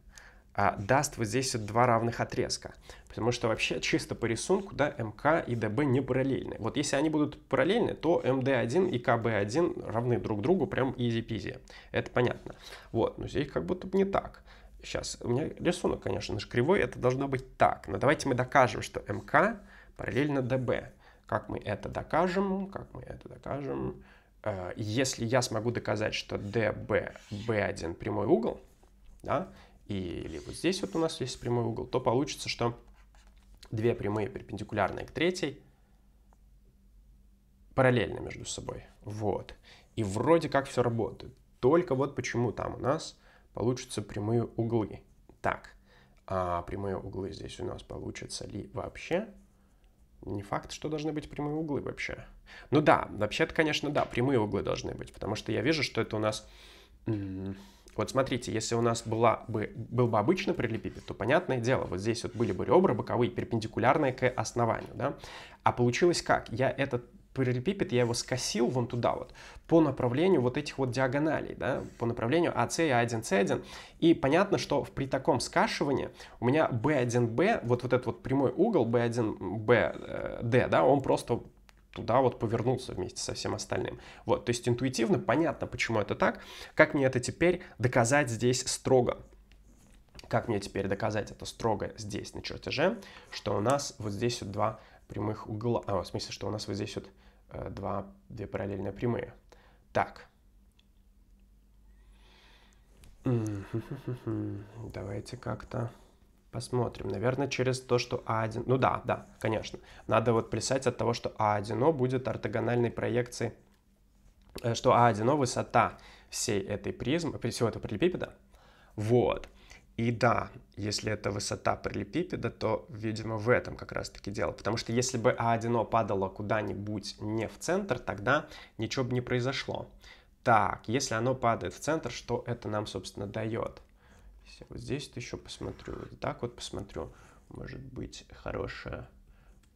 даст вот здесь вот два равных отрезка. Потому что вообще чисто по рисунку, да, МК и ДБ не параллельны. Вот если они будут параллельны, то МД1 и КБ1 равны друг другу прям easy-peasy. Это понятно. Вот, но здесь как будто бы не так. Сейчас, у меня рисунок, конечно же, кривой, это должно быть так. Но давайте мы докажем, что МК параллельно ДБ. Как мы это докажем? Как мы это докажем? Э, если я смогу доказать, что DB, B1 прямой угол, да, или вот здесь вот у нас есть прямой угол, то получится, что две прямые перпендикулярные к третьей параллельны между собой. Вот. И вроде как все работает. Только вот почему там у нас получатся прямые углы. Так, а прямые углы здесь у нас получатся ли вообще? Не факт, что должны быть прямые углы вообще. Ну да, вообще-то, конечно, да, прямые углы должны быть, потому что я вижу, что это у нас... Вот смотрите, если у нас была бы, был бы обычный параллелепипед, то понятное дело, вот здесь вот были бы ребра боковые перпендикулярные к основанию, да? А получилось как? Я этот параллелепипед, я его скосил вон туда вот, по направлению вот этих вот диагоналей, да, по направлению AC и A1, C1. И понятно, что при таком скашивании у меня B1B, вот, вот этот вот прямой угол B1B, D, э, да, он просто туда вот повернулся вместе со всем остальным. Вот, то есть интуитивно понятно, почему это так. Как мне это теперь доказать здесь строго? Как мне теперь доказать это строго здесь на чертеже, что у нас вот здесь вот два прямых угла, а, в смысле, что у нас вот здесь вот Э, два, две параллельные прямые. Так. Давайте как-то посмотрим. Наверное, через то, что А1... Ну да, да, конечно. Надо вот плясать от того, что А1 будет ортогональной проекцией, э, что А1 высота всей этой призмы, всего этого параллелепипеда. Вот. И да, если это высота параллелепипеда, то, видимо, в этом как раз-таки дело. Потому что если бы А1 падало куда-нибудь не в центр, тогда ничего бы не произошло. Так, если оно падает в центр, что это нам, собственно, дает? Вот здесь еще посмотрю, вот так вот посмотрю. Может быть, хорошее,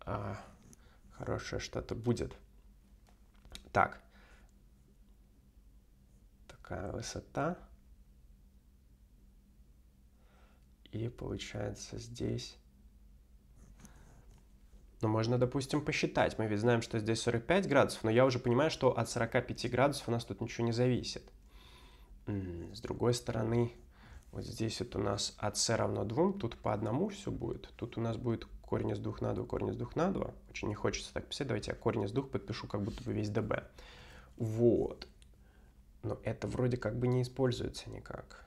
а, хорошее что-то будет. Так, такая высота. И получается здесь... Ну, можно, допустим, посчитать. Мы ведь знаем, что здесь 45 градусов, но я уже понимаю, что от 45 градусов у нас тут ничего не зависит. С другой стороны, вот здесь вот у нас от c равно 2, тут по одному все будет. Тут у нас будет корень из 2 на 2, корень из 2 на 2. Очень не хочется так писать. Давайте я корень из 2 подпишу как будто бы весь db. Вот. Но это вроде как бы не используется никак.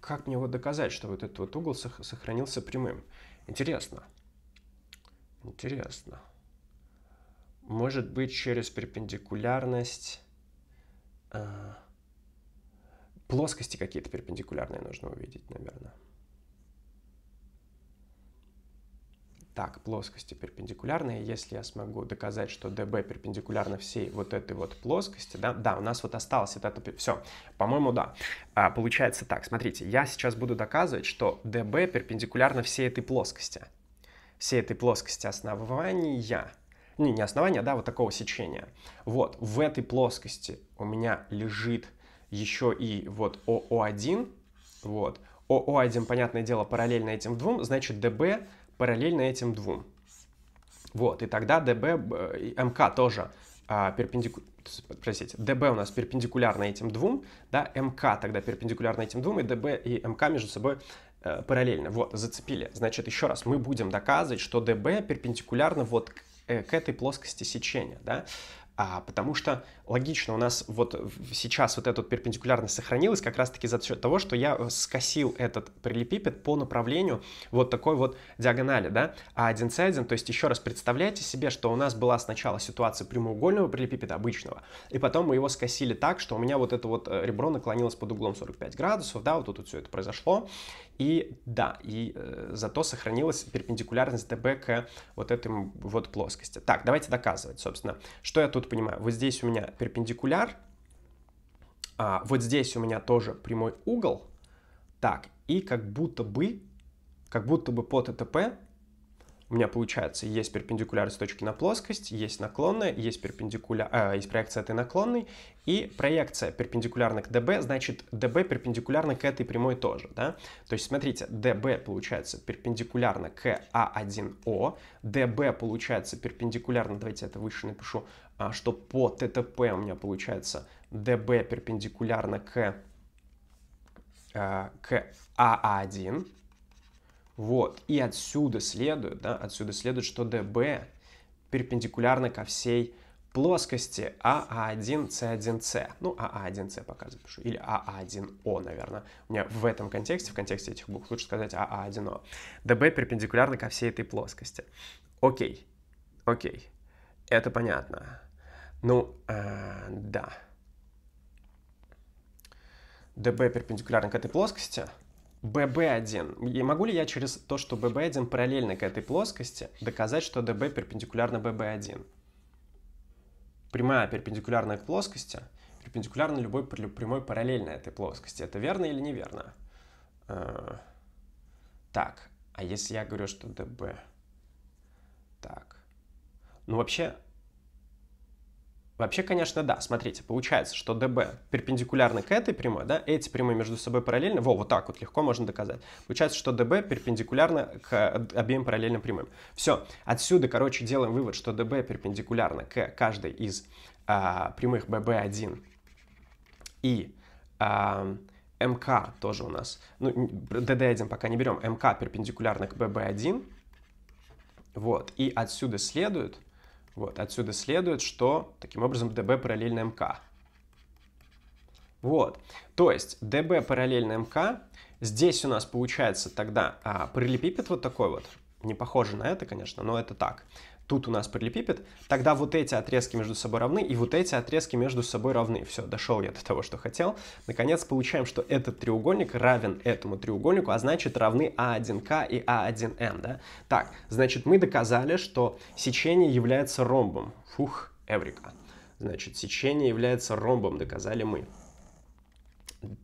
Как мне вот доказать, что вот этот вот угол сохранился прямым? Интересно. Интересно. Может быть, через перпендикулярность... Плоскости какие-то перпендикулярные нужно увидеть, наверное. Так, плоскости перпендикулярные. Если я смогу доказать, что DB перпендикулярно всей вот этой вот плоскости, да, да, у нас вот осталось вот это, все, по-моему, да. А, получается так, смотрите, я сейчас буду доказывать, что DB перпендикулярно всей этой плоскости. Всей этой плоскости основания, не, не основания, да, вот такого сечения. Вот, в этой плоскости у меня лежит еще и вот ОО1, вот, ОО1, понятное дело, параллельно этим двум, значит, DB параллельно этим двум. Вот, и тогда DB, МК тоже а, перпендикулярно, простите, DB у нас перпендикулярно этим двум, да, МК тогда перпендикулярно этим двум, и DB и МК между собой э, параллельно. Вот, зацепили. Значит, еще раз, мы будем доказывать, что DB перпендикулярно вот к, э, к этой плоскости сечения, да, а, потому что логично, у нас вот сейчас вот эта перпендикулярность сохранилась как раз-таки за счет того, что я э, скосил этот параллелепипед по направлению вот такой вот диагонали, да, А1С1, то есть еще раз представляйте себе, что у нас была сначала ситуация прямоугольного параллелепипеда обычного, и потом мы его скосили так, что у меня вот это вот э, ребро наклонилось под углом 45 градусов, да, вот тут вот все это произошло, и да, и э, зато сохранилась перпендикулярность ДБ к вот этой вот плоскости. Так, давайте доказывать, собственно. Что я тут понимаю? Вот здесь у меня перпендикуляр, а вот здесь у меня тоже прямой угол. Так, и как будто бы, как будто бы по ТТП у меня получается есть перпендикуляр с точки на плоскость, есть наклонная, есть, перпендикуляр, э, есть проекция этой наклонной, и проекция перпендикулярна к DB, значит DB перпендикулярна к этой прямой тоже. Да? То есть смотрите, DB получается перпендикулярно к А1О, DB получается перпендикулярно, давайте это выше напишу, что по ТТП у меня получается DB перпендикулярно к, э, к А1, вот, и отсюда следует, да, отсюда следует, что DB перпендикулярно ко всей плоскости АА1С1С. Ну, АА1С пока запишу. Или АА1О, наверное. У меня в этом контексте, в контексте этих букв, лучше сказать АА1О. DB перпендикулярно ко всей этой плоскости. Окей, окей. Это понятно. Ну, э, да. DB перпендикулярно к этой плоскости – BB1. И могу ли я через то, что BB1 параллельно к этой плоскости, доказать, что DB перпендикулярно BB1? Прямая перпендикулярная к плоскости, перпендикулярна любой прямой параллельно этой плоскости. Это верно или неверно? Э, так, а если я говорю, что DB... Так. Ну, вообще, Вообще, конечно, да. Смотрите, получается, что DB перпендикулярно к этой прямой, да, эти прямые между собой параллельны. Во, вот так вот легко можно доказать. Получается, что DB перпендикулярно к обеим параллельным прямым. Все. Отсюда, короче, делаем вывод, что DB перпендикулярно к каждой из а, прямых BB1 и а, МК тоже у нас. Ну, DD1 пока не берем. МК перпендикулярно к BB1. Вот. И отсюда следует, вот, отсюда следует, что таким образом DB параллельно МК. Вот, то есть DB параллельно МК, здесь у нас получается тогда а, параллелепипед вот такой вот, не похоже на это, конечно, но это так тут у нас параллелепипед, тогда вот эти отрезки между собой равны, и вот эти отрезки между собой равны. Все, дошел я до того, что хотел. Наконец получаем, что этот треугольник равен этому треугольнику, а значит равны А1К и А1М, да? Так, значит мы доказали, что сечение является ромбом. Фух, эврика. Значит, сечение является ромбом, доказали мы.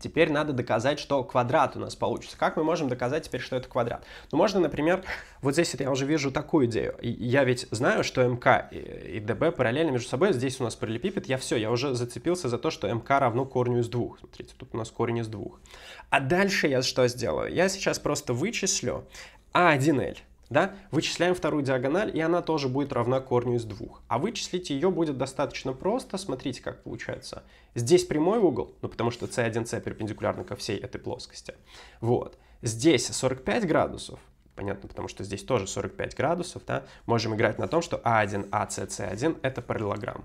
Теперь надо доказать, что квадрат у нас получится. Как мы можем доказать теперь, что это квадрат? Ну, можно, например, вот здесь я уже вижу такую идею. Я ведь знаю, что МК и ДБ параллельно между собой. Здесь у нас параллелепипед. Я все, я уже зацепился за то, что МК равно корню из двух. Смотрите, тут у нас корень из двух. А дальше я что сделаю? Я сейчас просто вычислю А1L да, вычисляем вторую диагональ, и она тоже будет равна корню из двух. А вычислить ее будет достаточно просто, смотрите, как получается. Здесь прямой угол, ну потому что c1c перпендикулярно ко всей этой плоскости. Вот. Здесь 45 градусов, понятно, потому что здесь тоже 45 градусов, да, можем играть на том, что А1, АС, С1 это параллелограмм.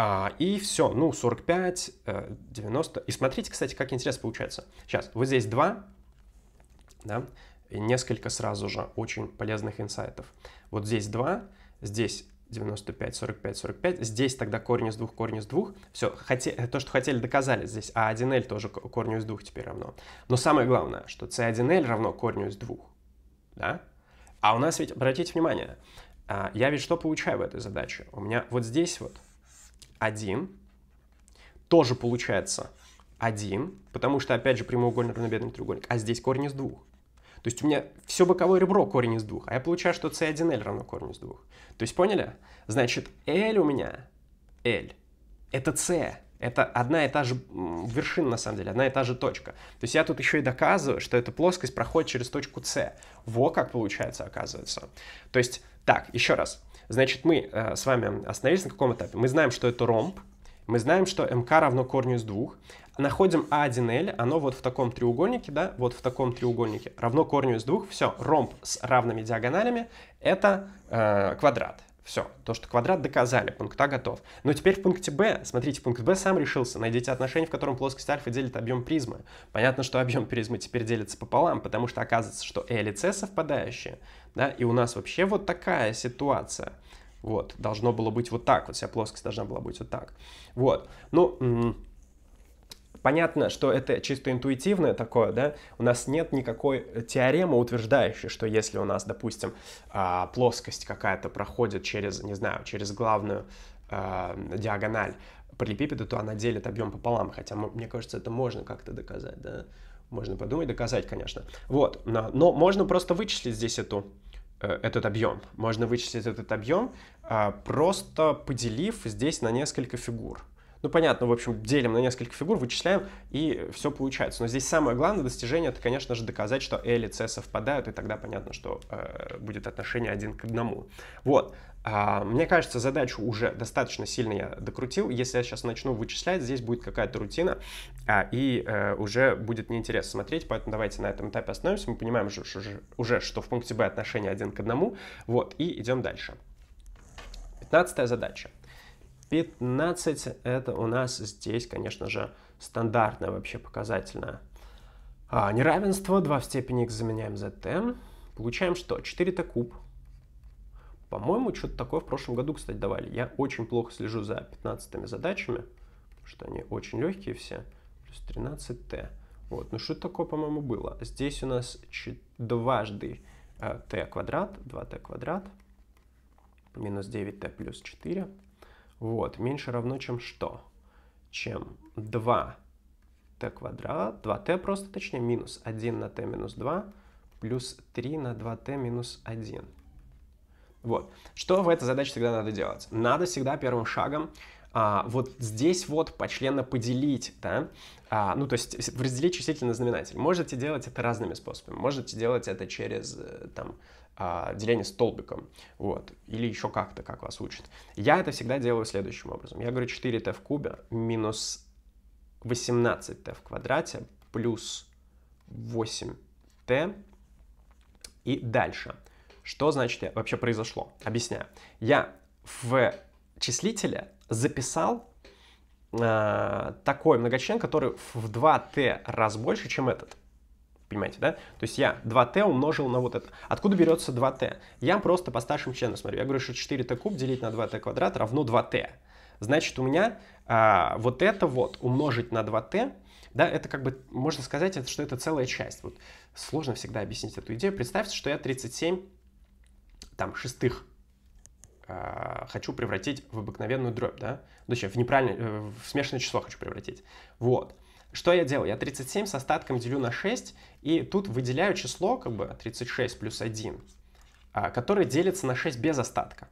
А, и все, ну, 45, 90. Э, и смотрите, кстати, как интересно получается. Сейчас, вот здесь 2, да, несколько сразу же очень полезных инсайтов. Вот здесь 2, здесь 95, 45, 45. Здесь тогда корень из двух, корень из двух. Все, хоте, то, что хотели, доказали здесь. А 1L тоже корню из двух теперь равно. Но самое главное, что C1L равно корню из двух. Да? А у нас ведь, обратите внимание, а, я ведь что получаю в этой задаче? У меня вот здесь вот 1, тоже получается 1, потому что, опять же, прямоугольный равнобедренный треугольник, а здесь корень из двух. То есть у меня все боковое ребро корень из двух, а я получаю, что c1l равно корню из двух. То есть поняли? Значит, l у меня, l, это c, это одна и та же вершина, на самом деле, одна и та же точка. То есть я тут еще и доказываю, что эта плоскость проходит через точку c. Во как получается, оказывается. То есть, так, еще раз. Значит, мы э, с вами остановились на каком этапе? Мы знаем, что это ромб, мы знаем, что МК равно корню из двух. Находим А1L, оно вот в таком треугольнике, да, вот в таком треугольнике, равно корню из двух. Все, ромб с равными диагоналями — это э, квадрат. Все, то, что квадрат доказали, пункт А готов. Но теперь в пункте Б, смотрите, пункт Б сам решился. Найдите отношение, в котором плоскость альфа делит объем призмы. Понятно, что объем призмы теперь делится пополам, потому что оказывается, что L и C совпадающие. Да? И у нас вообще вот такая ситуация. Вот, должно было быть вот так, вот вся плоскость должна была быть вот так. Вот, ну, понятно, что это чисто интуитивное такое, да, у нас нет никакой теоремы, утверждающей, что если у нас, допустим, а, плоскость какая-то проходит через, не знаю, через главную а, диагональ параллелепипеда, то она делит объем пополам, хотя, мне кажется, это можно как-то доказать, да, можно подумать, доказать, конечно. Вот, но, но можно просто вычислить здесь эту этот объем. Можно вычислить этот объем, а, просто поделив здесь на несколько фигур. Ну, понятно, в общем, делим на несколько фигур, вычисляем, и все получается. Но здесь самое главное достижение, это, конечно же, доказать, что L и C совпадают, и тогда понятно, что э, будет отношение один к одному. Вот. А, мне кажется, задачу уже достаточно сильно я докрутил. Если я сейчас начну вычислять, здесь будет какая-то рутина, а, и э, уже будет неинтересно смотреть, поэтому давайте на этом этапе остановимся. Мы понимаем уже, уже что в пункте B отношение один к одному. Вот, и идем дальше. Пятнадцатая задача. 15 это у нас здесь, конечно же, стандартное вообще показательное а, неравенство. 2 в степени x заменяем zt. Получаем что? 4t куб. По-моему, что-то такое в прошлом году, кстати, давали. Я очень плохо слежу за 15 задачами, потому что они очень легкие все. Плюс 13t. Вот, ну что такое, по-моему, было? Здесь у нас дважды t э, квадрат, 2t квадрат, минус 9t плюс 4 вот, меньше равно чем что? Чем 2t квадрат, 2t просто, точнее, минус 1 на t минус 2 плюс 3 на 2t минус 1. Вот. Что в этой задаче всегда надо делать? Надо всегда первым шагом а, вот здесь вот почленно поделить, да, а, ну, то есть разделить числительный знаменатель. Можете делать это разными способами. Можете делать это через, э, там, а, деление столбиком, вот, или еще как-то, как вас учат. Я это всегда делаю следующим образом. Я говорю 4t в кубе минус 18t в квадрате плюс 8t и дальше. Что значит вообще произошло? Объясняю. Я в числителе записал э, такой многочлен, который в 2t раз больше, чем этот. Понимаете, да? То есть я 2t умножил на вот это. Откуда берется 2t? Я просто по старшим членам смотрю. Я говорю, что 4t куб делить на 2t квадрат равно 2t. Значит, у меня а, вот это вот умножить на 2t, да, это как бы, можно сказать, что это целая часть. Вот сложно всегда объяснить эту идею. Представьте, что я 37 там шестых а, хочу превратить в обыкновенную дробь, да? Ну, точнее, в неправильное, э, в смешанное число хочу превратить. Вот. Что я делаю? Я 37 с остатком делю на 6, и тут выделяю число, как бы 36 плюс 1, а, которое делится на 6 без остатка.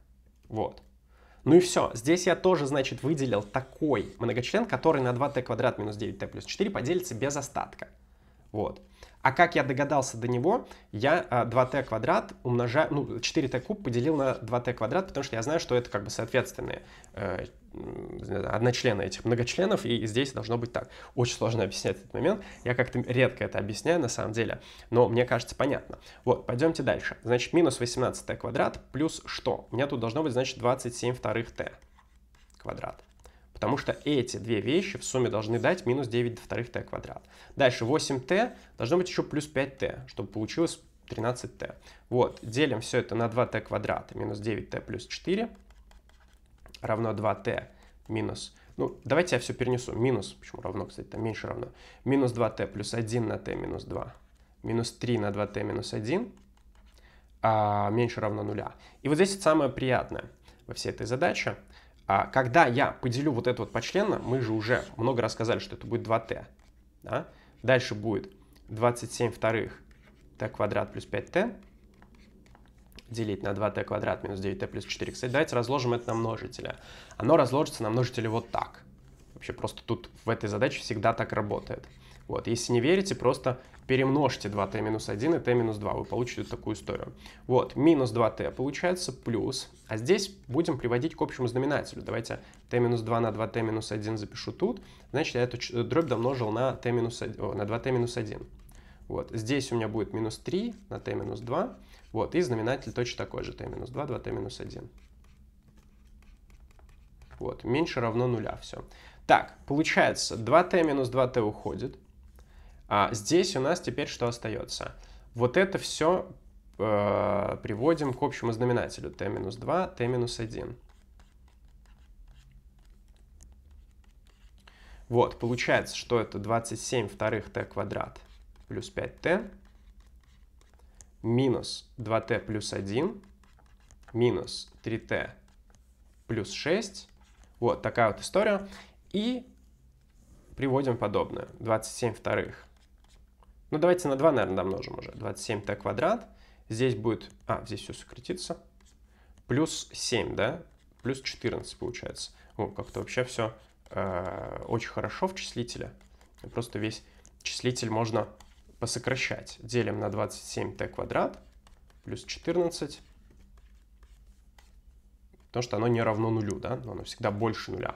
Вот. Ну и все. Здесь я тоже, значит, выделил такой многочлен, который на 2t квадрат минус 9t плюс 4 поделится без остатка. Вот. А как я догадался до него, я 2t а, квадрат умножаю, ну, 4t куб поделил на 2t квадрат, потому что я знаю, что это как бы соответственные э, одночлены этих многочленов, и здесь должно быть так. Очень сложно объяснять этот момент, я как-то редко это объясняю на самом деле, но мне кажется понятно. Вот, пойдемте дальше. Значит, минус 18t квадрат плюс что? У меня тут должно быть, значит, 27 вторых t квадрат. Потому что эти две вещи в сумме должны дать минус 9 вторых t квадрат. Дальше 8t должно быть еще плюс 5t, чтобы получилось 13t. Вот, делим все это на 2t квадрат, минус 9t плюс 4 равно 2t минус, ну, давайте я все перенесу, минус, почему равно, кстати, там меньше равно, минус 2t плюс 1 на t минус 2, минус 3 на 2t минус 1, а меньше равно нуля. И вот здесь самое приятное во всей этой задаче. А, когда я поделю вот это вот почленно, мы же уже много раз сказали, что это будет 2t. Да? Дальше будет 27 вторых t квадрат плюс 5t делить на 2t квадрат минус 9t плюс 4. Кстати, давайте разложим это на множители. Оно разложится на множители вот так. Вообще просто тут в этой задаче всегда так работает. Вот, если не верите, просто перемножьте 2t минус 1 и t минус 2, вы получите такую историю. Вот, минус 2t получается плюс, а здесь будем приводить к общему знаменателю. Давайте t минус 2 на 2t минус 1 запишу тут, значит я эту дробь домножил на, t минус 1, о, на 2t минус 1. Вот, здесь у меня будет минус 3 на t минус 2, вот, и знаменатель точно такой же, t минус 2, 2t минус 1. Вот, меньше равно нуля, все. Так, получается, 2t минус 2t уходит. А здесь у нас теперь что остается? Вот это все э, приводим к общему знаменателю. t минус 2, t минус 1. Вот, получается, что это 27 вторых t квадрат плюс 5t минус 2t плюс 1 минус 3t плюс 6. Вот такая вот история. И приводим подобное. 27 вторых ну, давайте на 2, наверное, домножим уже. 27t квадрат. Здесь будет... А, здесь все сократится. Плюс 7, да? Плюс 14 получается. О, как-то вообще все э, очень хорошо в числителе. Просто весь числитель можно посокращать. Делим на 27t квадрат плюс 14. Потому что оно не равно нулю, да? Но оно всегда больше нуля.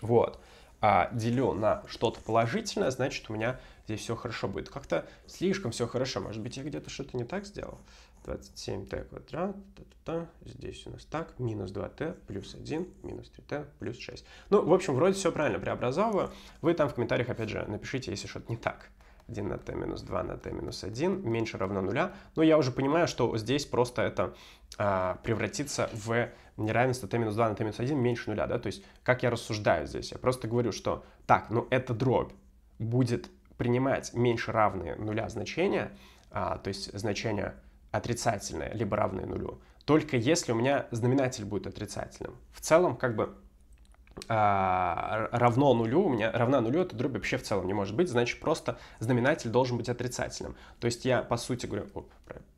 Вот. А делю на что-то положительное, значит, у меня здесь все хорошо будет. Как-то слишком все хорошо. Может быть, я где-то что-то не так сделал. 27t квадрат, та -та -та. здесь у нас так, минус 2t, плюс 1, минус 3t, плюс 6. Ну, в общем, вроде все правильно преобразовываю. Вы там в комментариях, опять же, напишите, если что-то не так. 1 на t минус 2 на t минус 1 меньше равно нуля. Но я уже понимаю, что здесь просто это а, превратится в неравенство t минус 2 на t минус 1 меньше нуля. Да? То есть, как я рассуждаю здесь? Я просто говорю, что так, ну эта дробь будет принимать меньше равные нуля значения, а, то есть значение отрицательное, либо равное нулю, только если у меня знаменатель будет отрицательным. В целом, как бы а, равно нулю, у меня равна нулю, эта дробь вообще в целом не может быть, значит просто знаменатель должен быть отрицательным. То есть я по сути говорю, оп,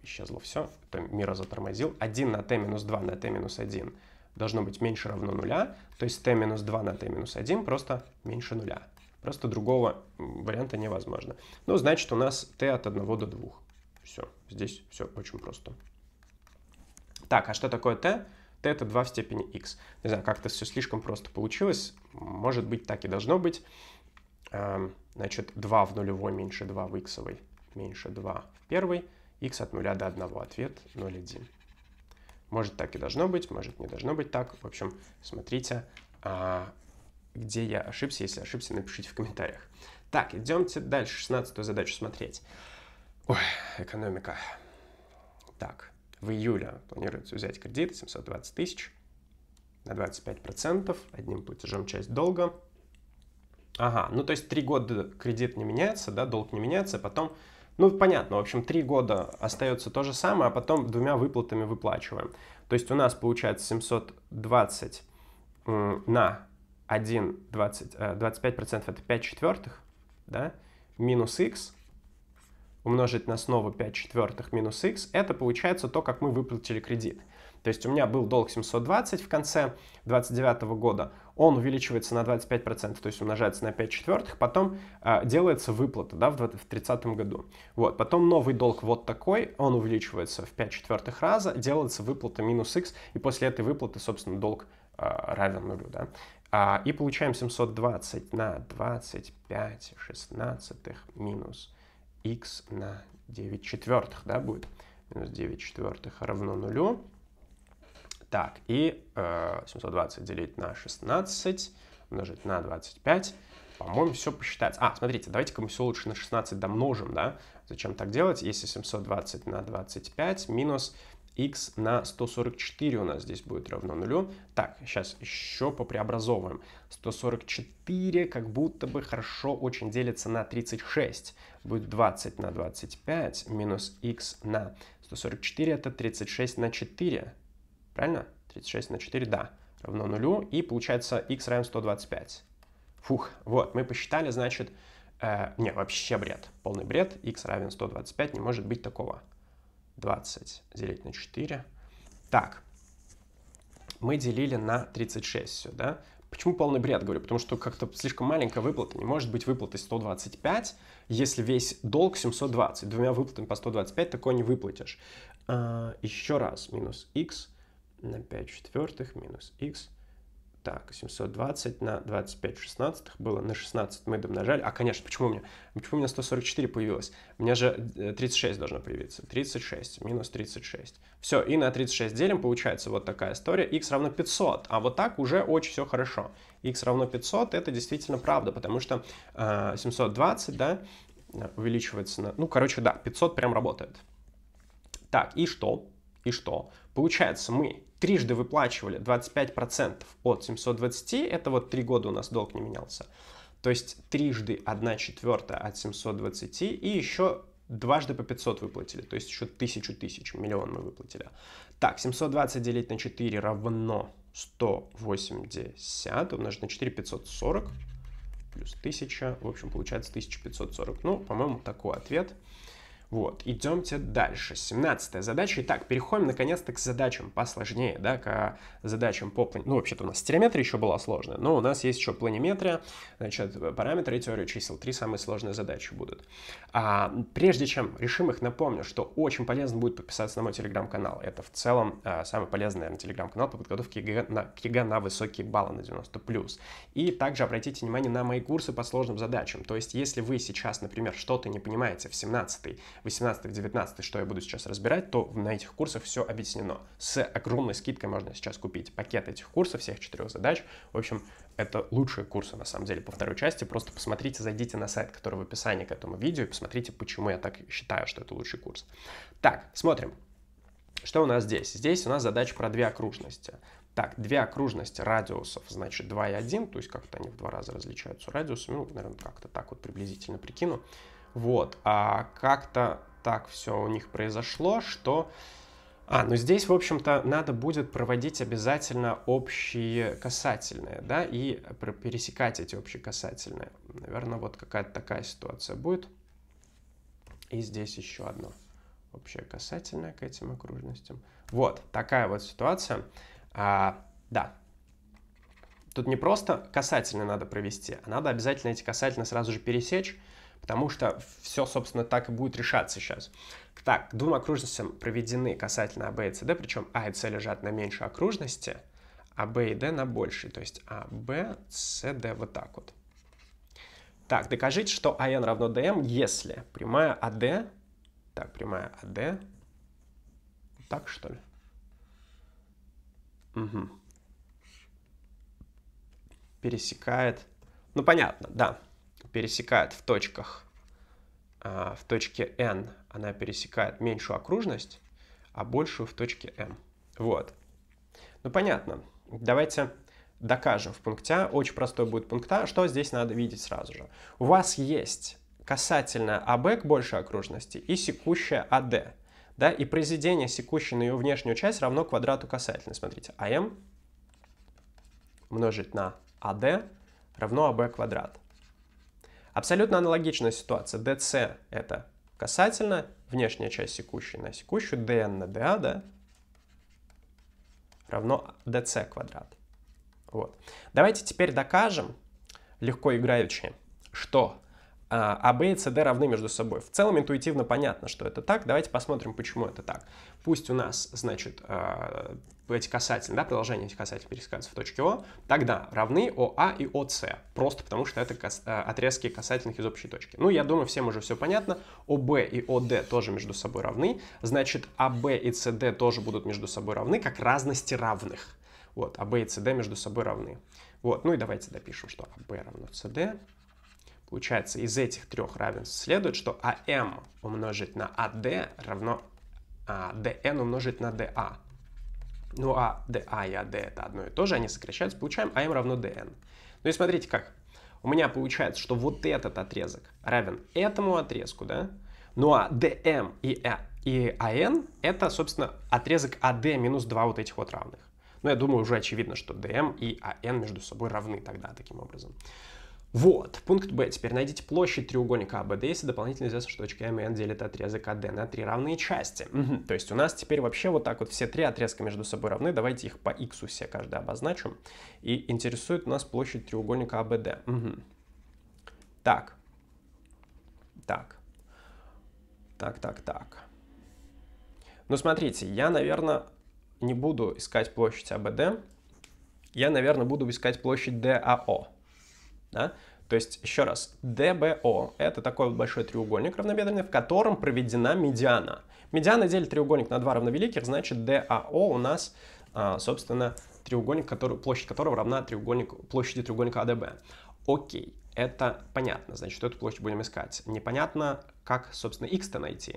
исчезло все, это мира затормозил, 1 на t минус 2 на t минус 1 должно быть меньше равно нуля, то есть t минус 2 на t минус 1 просто меньше нуля. Просто другого варианта невозможно. Ну, значит, у нас t от 1 до 2. Все, здесь все очень просто. Так, а что такое t? t это 2 в степени x. Не знаю, как-то все слишком просто получилось. Может быть, так и должно быть. Эм, значит, 2 в нулевой меньше 2 в x меньше 2 в первой. x от 0 до 1. Ответ 0,1. Может, так и должно быть, может, не должно быть так. В общем, смотрите, а, где я ошибся. Если ошибся, напишите в комментариях. Так, идемте дальше, 16 задачу смотреть. Ой, экономика. Так, в июле планируется взять кредит 720 тысяч на 25%, одним платежом часть долга. Ага, ну то есть три года кредит не меняется, да, долг не меняется, а потом, ну понятно, в общем, три года остается то же самое, а потом двумя выплатами выплачиваем. То есть у нас получается 720 на 1, 20, 25% это 5 четвертых, да, минус x умножить на снова 5 четвертых минус x, это получается то, как мы выплатили кредит. То есть у меня был долг 720 в конце 29 года, он увеличивается на 25%, то есть умножается на 5 четвертых, потом э, делается выплата да, в 30 году. Вот, потом новый долг вот такой, он увеличивается в 5 четвертых раза, делается выплата минус x, и после этой выплаты, собственно, долг равен нулю. Да? А, и получаем 720 на 25 шестнадцатых минус x на 9 четвертых, да, будет? Минус 9 четвертых равно нулю. Так, и э, 720 делить на 16, умножить на 25. По-моему, все посчитается. А, смотрите, давайте-ка мы все лучше на 16 домножим, да? Зачем так делать? Если 720 на 25 минус x на 144 у нас здесь будет равно нулю. Так, сейчас еще попреобразовываем. 144 как будто бы хорошо очень делится на 36. Будет 20 на 25 минус x на 144 это 36 на 4. Правильно? 36 на 4, да, равно нулю. И получается x равен 125. Фух, вот, мы посчитали, значит, э, не, вообще бред, полный бред. x равен 125, не может быть такого. 20 делить на 4. Так, мы делили на 36 все, да? Почему полный бред, говорю? Потому что как-то слишком маленькая выплата. Не может быть выплаты 125, если весь долг 720. Двумя выплатами по 125 такое не выплатишь. А, еще раз. Минус x на 5 четвертых минус x так, 720 на 25 шестнадцатых было, на 16 мы домножали. А, конечно, почему у меня? Почему у меня 144 появилось? У меня же 36 э, должно появиться. 36 минус 36. Все, и на 36 делим, получается вот такая история. x равно 500, а вот так уже очень все хорошо. x равно 500, это действительно правда, потому что э, 720, да, увеличивается на... Ну, короче, да, 500 прям работает. Так, и что? И что? Получается, мы трижды выплачивали 25% от 720, это вот три года у нас долг не менялся. То есть трижды 1 четвертая от 720 и еще дважды по 500 выплатили, то есть еще тысячу тысяч, миллион мы выплатили. Так, 720 делить на 4 равно 180, умножить на 4 540, плюс 1000, в общем, получается 1540. Ну, по-моему, такой ответ. Вот, идемте дальше. 17 задача. Итак, переходим наконец-то к задачам посложнее, да, к задачам по плане... Ну, вообще-то у нас стереометрия еще была сложная, но у нас есть еще планиметрия, значит, параметры и теория чисел. Три самые сложные задачи будут. А, прежде чем решим их, напомню, что очень полезно будет подписаться на мой телеграм-канал. Это в целом а, самый полезный, наверное, телеграм-канал по подготовке ЕГЭ на, к ЕГЭ на высокие баллы на 90+. И также обратите внимание на мои курсы по сложным задачам. То есть, если вы сейчас, например, что-то не понимаете в 17 18 19 что я буду сейчас разбирать, то на этих курсах все объяснено. С огромной скидкой можно сейчас купить пакет этих курсов, всех четырех задач. В общем, это лучшие курсы, на самом деле, по второй части. Просто посмотрите, зайдите на сайт, который в описании к этому видео, и посмотрите, почему я так считаю, что это лучший курс. Так, смотрим. Что у нас здесь? Здесь у нас задача про две окружности. Так, две окружности радиусов, значит, 2 и 1, то есть как-то они в два раза различаются радиусами, ну, наверное, как-то так вот приблизительно прикину. Вот, а как-то так все у них произошло, что... А, ну здесь, в общем-то, надо будет проводить обязательно общие касательные, да, и пересекать эти общие касательные. Наверное, вот какая-то такая ситуация будет. И здесь еще одно общее касательное к этим окружностям. Вот, такая вот ситуация. А, да, тут не просто касательные надо провести, а надо обязательно эти касательные сразу же пересечь, потому что все, собственно, так и будет решаться сейчас. Так, к двум окружностям проведены касательно АБ и СД, причем А и С лежат на меньшей окружности, а Б и Д на большей, то есть А, Б, С, Д вот так вот. Так, докажите, что АН равно ДМ, если прямая АД, так, прямая АД, так что ли? Угу. Пересекает, ну понятно, да, пересекает в точках, а, в точке N она пересекает меньшую окружность, а большую в точке M. Вот. Ну, понятно. Давайте докажем в пункте А. Очень простой будет пункт А. Что здесь надо видеть сразу же? У вас есть касательная АБ к большей окружности и секущая АД. Да, и произведение секущей на ее внешнюю часть равно квадрату касательной. Смотрите, АМ умножить на АД равно АБ квадрат. Абсолютно аналогичная ситуация. DC это касательно, внешняя часть секущей на секущую, dn на da, да, равно dc квадрат. Вот. Давайте теперь докажем, легко играючи, что а, а b и cd равны между собой. В целом интуитивно понятно, что это так. Давайте посмотрим, почему это так. Пусть у нас, значит, а, эти касательные, да, продолжение этих касательных пересекаются в точке О, тогда равны ОА и ОС, просто потому что это а, отрезки касательных из общей точки. Ну, я думаю, всем уже все понятно. ОБ и ОД тоже между собой равны, значит, АБ и СД тоже будут между собой равны, как разности равных. Вот, АБ и СД между собой равны. Вот, ну и давайте допишем, что АБ равно СД. Получается, из этих трех равенств следует, что АМ умножить на АД равно а, ДН умножить на ДА. Ну а ДА и АД это одно и то же, они сокращаются, получаем АМ равно ДН. Ну и смотрите как. У меня получается, что вот этот отрезок равен этому отрезку, да? Ну а ДМ и, а, и АН это, собственно, отрезок АД минус два вот этих вот равных. Ну, я думаю, уже очевидно, что ДМ и АН между собой равны тогда таким образом. Вот, пункт Б. Теперь найдите площадь треугольника АБД, если дополнительно известно, что точка М и N делит отрезок АД на три равные части. Угу. То есть у нас теперь вообще вот так вот все три отрезка между собой равны. Давайте их по X все каждый обозначим. И интересует нас площадь треугольника АБД. Угу. Так. Так. Так, так, так. Ну, смотрите, я, наверное, не буду искать площадь АБД. Я, наверное, буду искать площадь ДАО. Да? То есть, еще раз, DBO — это такой вот большой треугольник равнобедренный, в котором проведена медиана. Медиана делит треугольник на два равновеликих, значит, DAO у нас, а, собственно, треугольник, который, площадь которого равна треугольнику, площади треугольника ADB. Окей, это понятно, значит, эту площадь будем искать. Непонятно, как, собственно, x-то найти.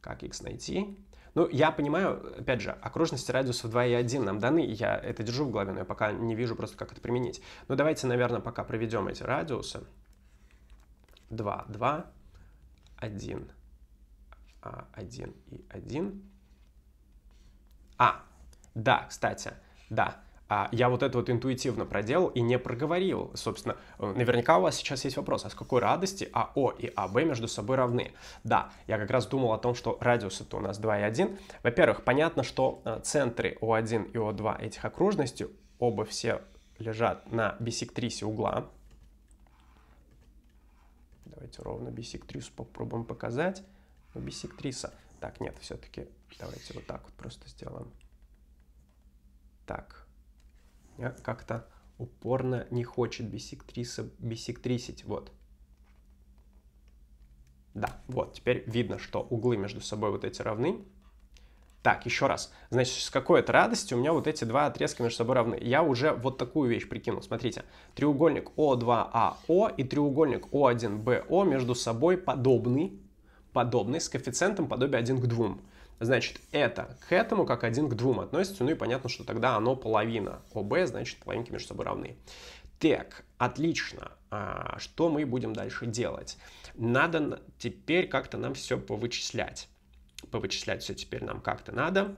Как x найти? Ну, я понимаю, опять же, окружности радиусов 2 и 1 нам даны, я это держу в голове, но я пока не вижу просто, как это применить. Ну, давайте, наверное, пока проведем эти радиусы. 2, 2, 1, 1 и 1. А, да, кстати, да, а я вот это вот интуитивно проделал и не проговорил. Собственно, э, наверняка у вас сейчас есть вопрос, а с какой радости АО и АБ между собой равны? Да, я как раз думал о том, что радиусы-то у нас 2 и 1. Во-первых, понятно, что э, центры О1 и О2 этих окружностей, оба все лежат на бисектрисе угла. Давайте ровно бисектрису попробуем показать. Ну, бисектриса. Так, нет, все-таки давайте вот так вот просто сделаем. Так, как-то упорно не хочет бисектриса бисектрисить. Вот. Да, вот, теперь видно, что углы между собой вот эти равны. Так, еще раз. Значит, с какой-то радостью у меня вот эти два отрезка между собой равны. Я уже вот такую вещь прикинул. Смотрите, треугольник О2АО и треугольник О1БО между собой подобны, подобны с коэффициентом подобия 1 к 2. Значит, это к этому как один к двум относится, ну и понятно, что тогда оно половина ОБ, значит, половинки между собой равны. Так, отлично. А, что мы будем дальше делать? Надо теперь как-то нам все повычислять. Повычислять все теперь нам как-то надо.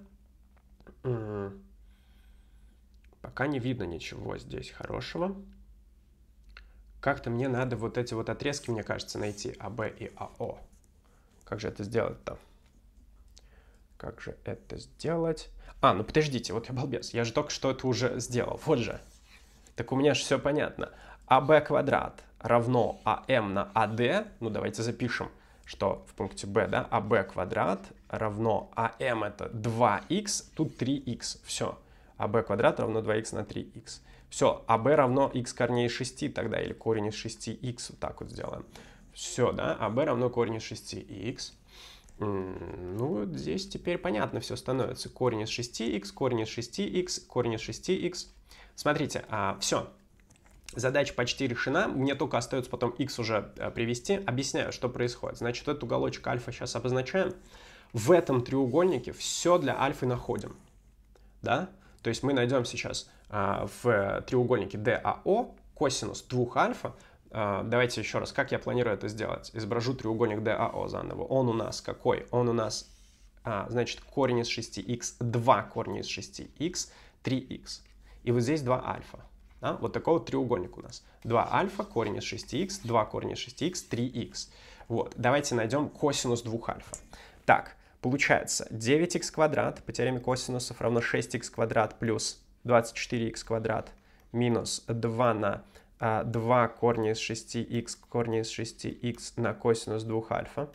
Пока не видно ничего здесь хорошего. Как-то мне надо вот эти вот отрезки, мне кажется, найти АБ и АО. Как же это сделать-то? Как же это сделать? А, ну подождите, вот я балбес. Я же только что это уже сделал. Вот же. Так у меня же все понятно. АБ квадрат равно АМ на АД. Ну давайте запишем, что в пункте Б, да, АБ квадрат равно АМ это 2х, тут 3х. Все. АБ квадрат равно 2х на 3х. Все, АБ равно х корней из 6 тогда, или корень из 6х, вот так вот сделаем. Все, да, АБ равно корень из 6х. Ну, здесь теперь понятно все становится. Корень из 6х, корень из 6х, корень из 6х. Смотрите, а, все. Задача почти решена. Мне только остается потом x уже а, привести. Объясняю, что происходит. Значит, этот уголочек альфа сейчас обозначаем. В этом треугольнике все для альфы находим. Да? То есть мы найдем сейчас а, в треугольнике DAO косинус 2 альфа а, давайте еще раз, как я планирую это сделать? Изображу треугольник DAO заново. Он у нас какой? Он у нас, а, значит, корень из 6х, 2 корня из 6х, 3х. И вот здесь 2 альфа. Да? Вот такой вот треугольник у нас. 2 альфа, корень из 6х, 2 корня из 6х, 3х. Вот, давайте найдем косинус 2 альфа. Так, получается 9х квадрат по теореме косинусов равно 6х квадрат плюс 24х квадрат минус 2 на а, 2 корня из 6х корня из 6х на косинус 2 альфа.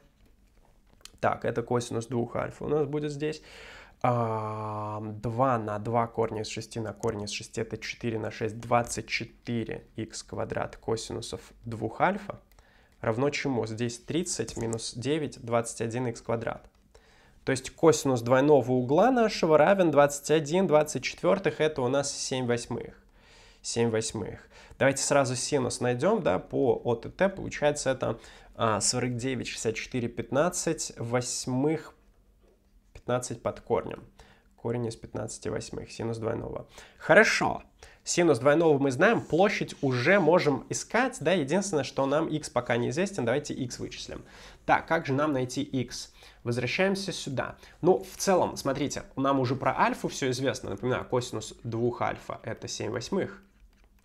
Так, это косинус 2 альфа у нас будет здесь. 2 а, на 2 корня из 6 на корень из 6 это 4 на 6, 24 х квадрат косинусов 2 альфа равно чему? Здесь 30 минус 9, 21 х квадрат. То есть косинус двойного угла нашего равен 21 24, это у нас 7 восьмых. 7 восьмых. Давайте сразу синус найдем, да, по от и т, получается это 49, 64, 15 восьмых 15 под корнем. Корень из 15 восьмых, синус двойного. Хорошо. Синус двойного мы знаем, площадь уже можем искать, да, единственное, что нам x пока неизвестен, давайте x вычислим. Так, как же нам найти x? Возвращаемся сюда. Ну, в целом, смотрите, нам уже про альфу все известно. Напоминаю, косинус 2 альфа это 7 восьмых.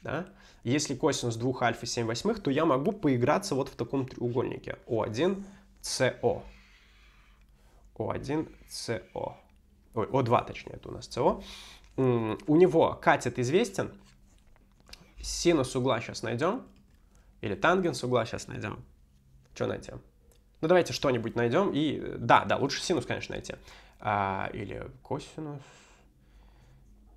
Да? Если косинус 2 альфа 7 восьмых, то я могу поиграться вот в таком треугольнике. О1, СО. О1, СО. Ой, О2 точнее, это у нас СО. У него катет известен. Синус угла сейчас найдем. Или тангенс угла сейчас найдем. Что найдем? Ну, давайте что-нибудь найдем. И да, да, лучше синус, конечно, найти. А, или косинус.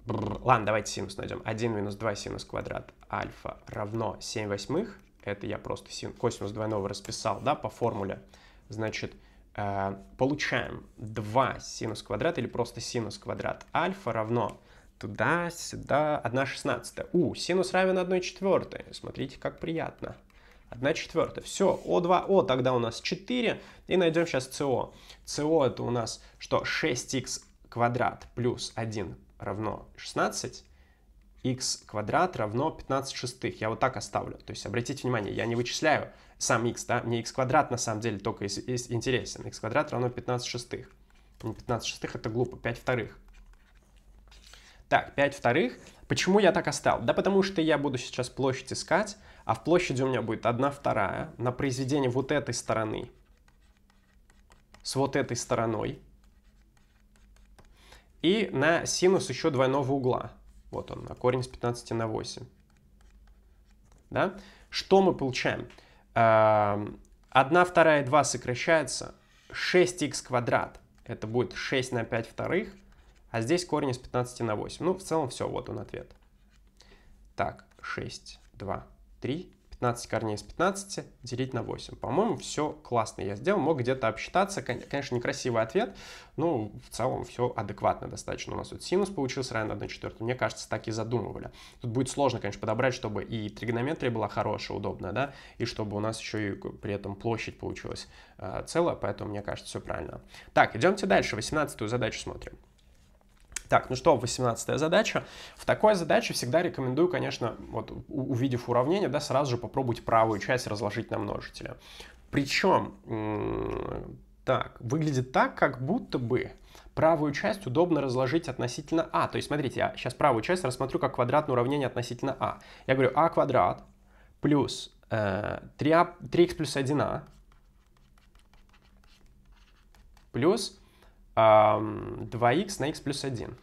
Ладно, давайте синус найдем. 1 минус 2 синус квадрат альфа равно 7 восьмых. Это я просто син... косинус двойного расписал, да, по формуле. Значит, э, получаем 2 синус квадрат или просто синус квадрат альфа равно туда-сюда 1 шестнадцатая. У, синус равен 1 четвертой. Смотрите, как приятно. 1 четвертая. Все, О2О тогда у нас 4. И найдем сейчас СО. СО это у нас что? 6х квадрат плюс 1 равно 16, x квадрат равно 15 шестых. Я вот так оставлю. То есть обратите внимание, я не вычисляю сам x, да, мне x квадрат на самом деле только интересен. x квадрат равно 15 шестых. Не 15 шестых это глупо, 5 вторых. Так, 5 вторых. Почему я так оставил? Да потому что я буду сейчас площадь искать, а в площади у меня будет 1 вторая на произведение вот этой стороны с вот этой стороной и на синус еще двойного угла. Вот он, на корень с 15 на 8. Да? Что мы получаем? 1 эм, вторая 2 сокращается. 6х квадрат. Это будет 6 на 5 вторых. А здесь корень из 15 на 8. Ну, в целом все, вот он ответ. Так, 6, 2, 3, 15 корней из 15 делить на 8. По-моему, все классно я сделал. Мог где-то обсчитаться. Конечно, некрасивый ответ. но в целом все адекватно достаточно. У нас тут синус получился равен 1 четвертой. Мне кажется, так и задумывали. Тут будет сложно, конечно, подобрать, чтобы и тригонометрия была хорошая, удобная, да, и чтобы у нас еще и при этом площадь получилась э, целая. Поэтому, мне кажется, все правильно. Так, идемте дальше. 18 задачу смотрим. Так, ну что, 18 задача. В такой задаче всегда рекомендую, конечно, вот увидев уравнение, да, сразу же попробовать правую часть разложить на множители. Причем, так, выглядит так, как будто бы правую часть удобно разложить относительно а. То есть, смотрите, я сейчас правую часть рассмотрю как квадратное уравнение относительно а. Я говорю а квадрат плюс э, 3а, 3х плюс 1а плюс 2х на х плюс 1.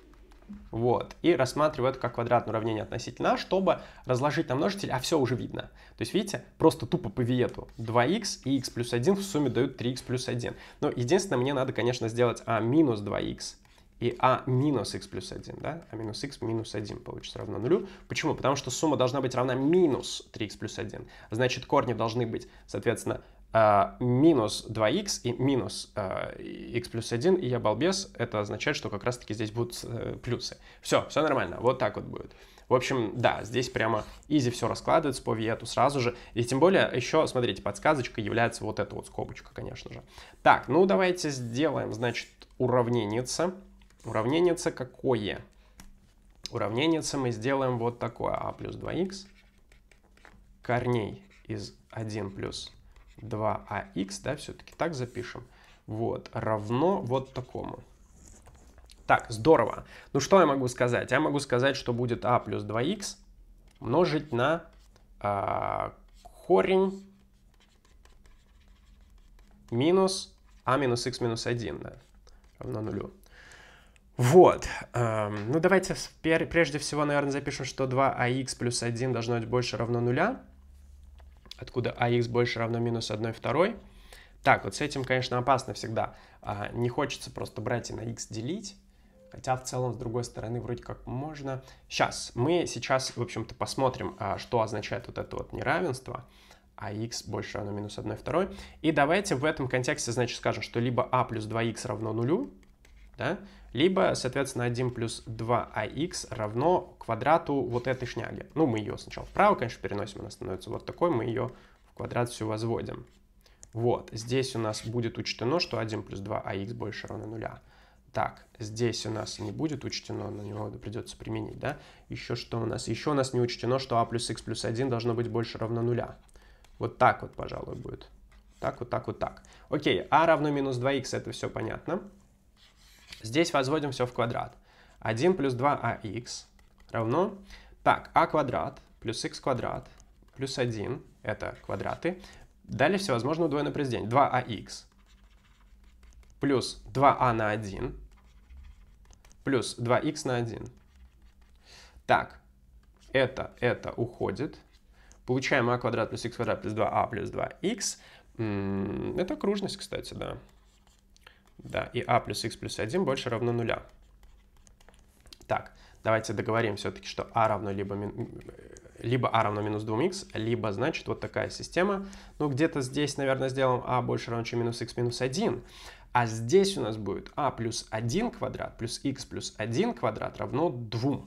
Вот. И рассматриваю это как квадратное уравнение относительно а, чтобы разложить на множитель, а все уже видно. То есть, видите, просто тупо по виету 2х и х плюс 1 в сумме дают 3х плюс 1. Но единственное, мне надо, конечно, сделать а минус 2х и а минус х плюс 1, да? а минус х минус 1 получится равно нулю. Почему? Потому что сумма должна быть равна минус 3х плюс 1. Значит, корни должны быть, соответственно, Uh, минус 2х и минус uh, x плюс 1, и я балбес, это означает, что как раз-таки здесь будут uh, плюсы. Все, все нормально, вот так вот будет. В общем, да, здесь прямо изи все раскладывается по виету сразу же. И тем более еще, смотрите, подсказочкой является вот эта вот скобочка, конечно же. Так, ну давайте сделаем, значит, уравненица. Уравненица какое? Уравненица мы сделаем вот такое. а плюс 2х корней из 1 плюс 2ах, да, все-таки так запишем, вот, равно вот такому. Так, здорово. Ну что я могу сказать? Я могу сказать, что будет а плюс 2х умножить на а, корень минус а минус х минус 1, да, равно нулю. Вот. Эм, ну, давайте прежде всего, наверное, запишем, что 2ах плюс 1 должно быть больше равно нуля. Откуда ах больше равно минус 1 второй. Так, вот с этим, конечно, опасно всегда. А, не хочется просто брать и на x делить. Хотя в целом, с другой стороны, вроде как можно. Сейчас, мы сейчас, в общем-то, посмотрим, а, что означает вот это вот неравенство а больше равно минус 1 второй. И давайте в этом контексте, значит, скажем, что либо а плюс 2х равно нулю, да, либо, соответственно, 1 плюс 2ах равно квадрату вот этой шняги. Ну, мы ее сначала вправо, конечно, переносим, она становится вот такой, мы ее в квадрат всю возводим. Вот, здесь у нас будет учтено, что 1 плюс 2ах больше равно нуля. Так, здесь у нас не будет учтено, на него придется применить, да? Еще что у нас? Еще у нас не учтено, что а плюс х плюс 1 должно быть больше равно нуля. Вот так вот, пожалуй, будет. Так, вот так, вот так. Окей, а равно минус 2х, это все понятно. Здесь возводим все в квадрат. 1 плюс 2ах равно... Так, а квадрат плюс х квадрат плюс 1, это квадраты. Далее всевозможно удвоенное произведение. 2ах плюс 2а на 1 плюс 2х на 1. Так, это, это уходит. Получаем а квадрат плюс х квадрат плюс 2а плюс 2х. Это окружность, кстати, да. Да, и а плюс х плюс 1 больше равно нуля. Так, давайте договорим все-таки, что а равно либо, либо а равно минус 2х, либо, значит, вот такая система. Ну, где-то здесь, наверное, сделаем а больше равно, чем минус х минус 1. А здесь у нас будет а плюс 1 квадрат плюс х плюс 1 квадрат равно 2.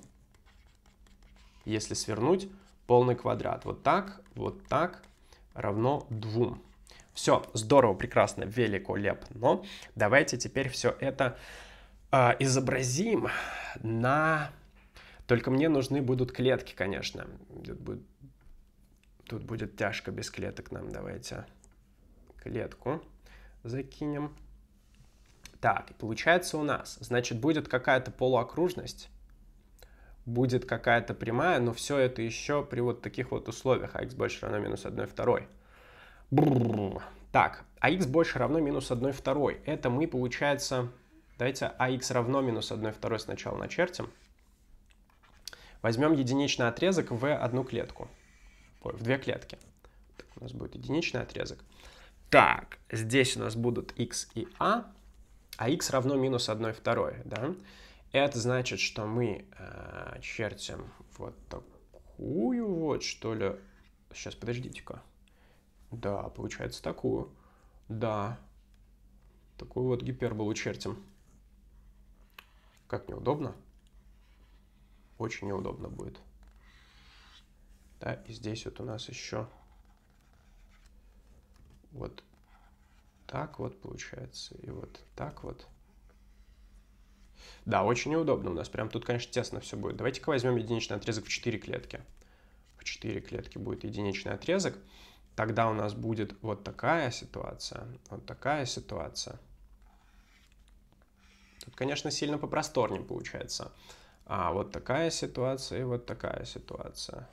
Если свернуть полный квадрат. Вот так, вот так равно 2. Все, здорово, прекрасно, великолепно. Давайте теперь все это э, изобразим на... Только мне нужны будут клетки, конечно. Тут будет, тут будет тяжко без клеток нам. Давайте клетку закинем. Так, получается у нас, значит, будет какая-то полуокружность будет какая-то прямая, но все это еще при вот таких вот условиях, x больше равно минус 1 второй. Бррр. Так, а x больше равно минус 1 второй. Это мы, получается, давайте ах равно минус 1 второй сначала начертим. Возьмем единичный отрезок в одну клетку. Ой, в две клетки. Так, у нас будет единичный отрезок. Так, здесь у нас будут x и a, а x равно минус 1 второй, да? Это значит, что мы э, чертим вот такую вот, что ли. Сейчас, подождите-ка. Да, получается такую. Да. Такую вот гиперболу чертим. Как неудобно? Очень неудобно будет. Да, и здесь вот у нас еще вот так вот получается. И вот так вот. Да, очень неудобно у нас. Прям тут, конечно, тесно все будет. Давайте-ка возьмем единичный отрезок в 4 клетки. В 4 клетки будет единичный отрезок. Тогда у нас будет вот такая ситуация, вот такая ситуация. Тут, конечно, сильно попросторнее получается. А вот такая ситуация и вот такая ситуация.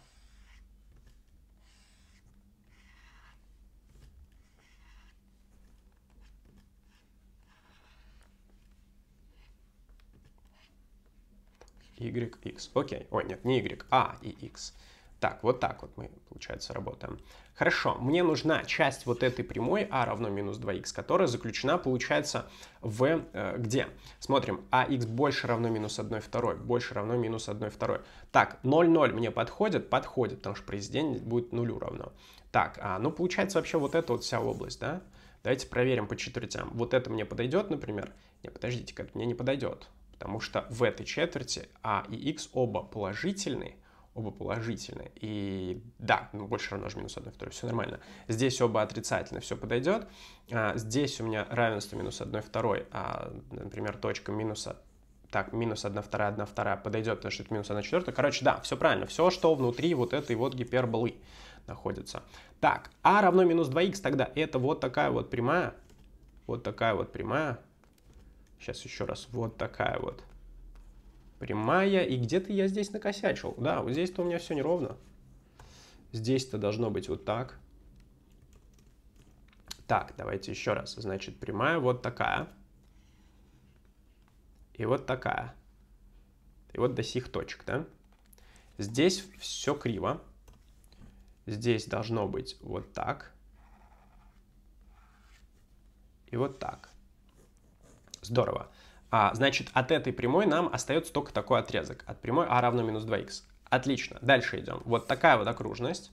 y, x. Окей. Ой, нет, не y, а и x. Так, вот так вот мы, получается, работаем. Хорошо, мне нужна часть вот этой прямой а равно минус 2х, которая заключена, получается, в э, где? Смотрим, ах больше равно минус 1 второй, больше равно минус 1 второй. Так, 0, 0 мне подходит? Подходит, потому что произведение будет нулю равно. Так, а, ну получается вообще вот эта вот вся область, да? Давайте проверим по четвертям. Вот это мне подойдет, например? Не, подождите, это мне не подойдет потому что в этой четверти а и x оба положительные, оба положительные. И да, ну, больше равно же минус 1 второй, все нормально. Здесь оба отрицательные, все подойдет. А, здесь у меня равенство минус 1 второй, а, например, точка минуса так, минус 1 вторая, 1 вторая подойдет, потому что это минус 1 четвертая. Короче, да, все правильно. Все, что внутри вот этой вот гиперболы находится. Так, а равно минус 2х, тогда это вот такая вот прямая. Вот такая вот прямая. Сейчас еще раз. Вот такая вот прямая. И где-то я здесь накосячил. Да, вот здесь-то у меня все неровно. Здесь-то должно быть вот так. Так, давайте еще раз. Значит, прямая вот такая. и вот такая. И вот до сих точек, да? Здесь все криво. Здесь должно быть вот так. И вот так. Здорово. А, значит, от этой прямой нам остается только такой отрезок. От прямой а равно минус 2х. Отлично. Дальше идем. Вот такая вот окружность.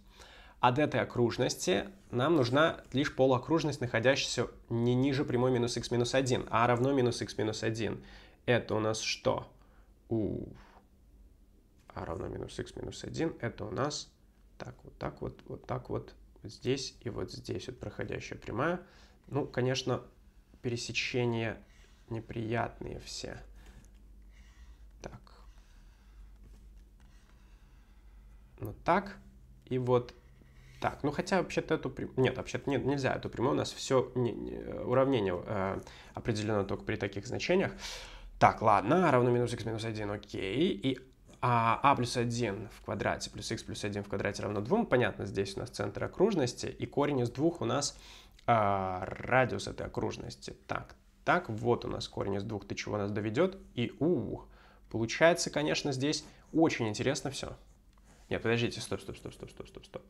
От этой окружности нам нужна лишь полуокружность, находящаяся не ниже прямой минус х минус 1, а равно минус х минус 1. Это у нас что? У а равно минус х минус 1. Это у нас так, вот так вот, вот так вот, вот здесь и вот здесь вот проходящая прямая. Ну, конечно, пересечения неприятные все. Так. Ну так. И вот так. Ну хотя вообще-то эту прямую... Нет, вообще-то нет, нельзя эту прямую. У нас все не, не, уравнение э, определено только при таких значениях. Так, ладно, равно минус х минус 1, окей. И а, а плюс 1 в квадрате плюс х плюс 1 в квадрате равно 2. Понятно, здесь у нас центр окружности. И корень из двух у нас а, радиус этой окружности. Так, так, вот у нас корень из двух, до чего нас доведет. И, у, получается, конечно, здесь очень интересно все. Нет, подождите, стоп, стоп, стоп, стоп, стоп, стоп, стоп.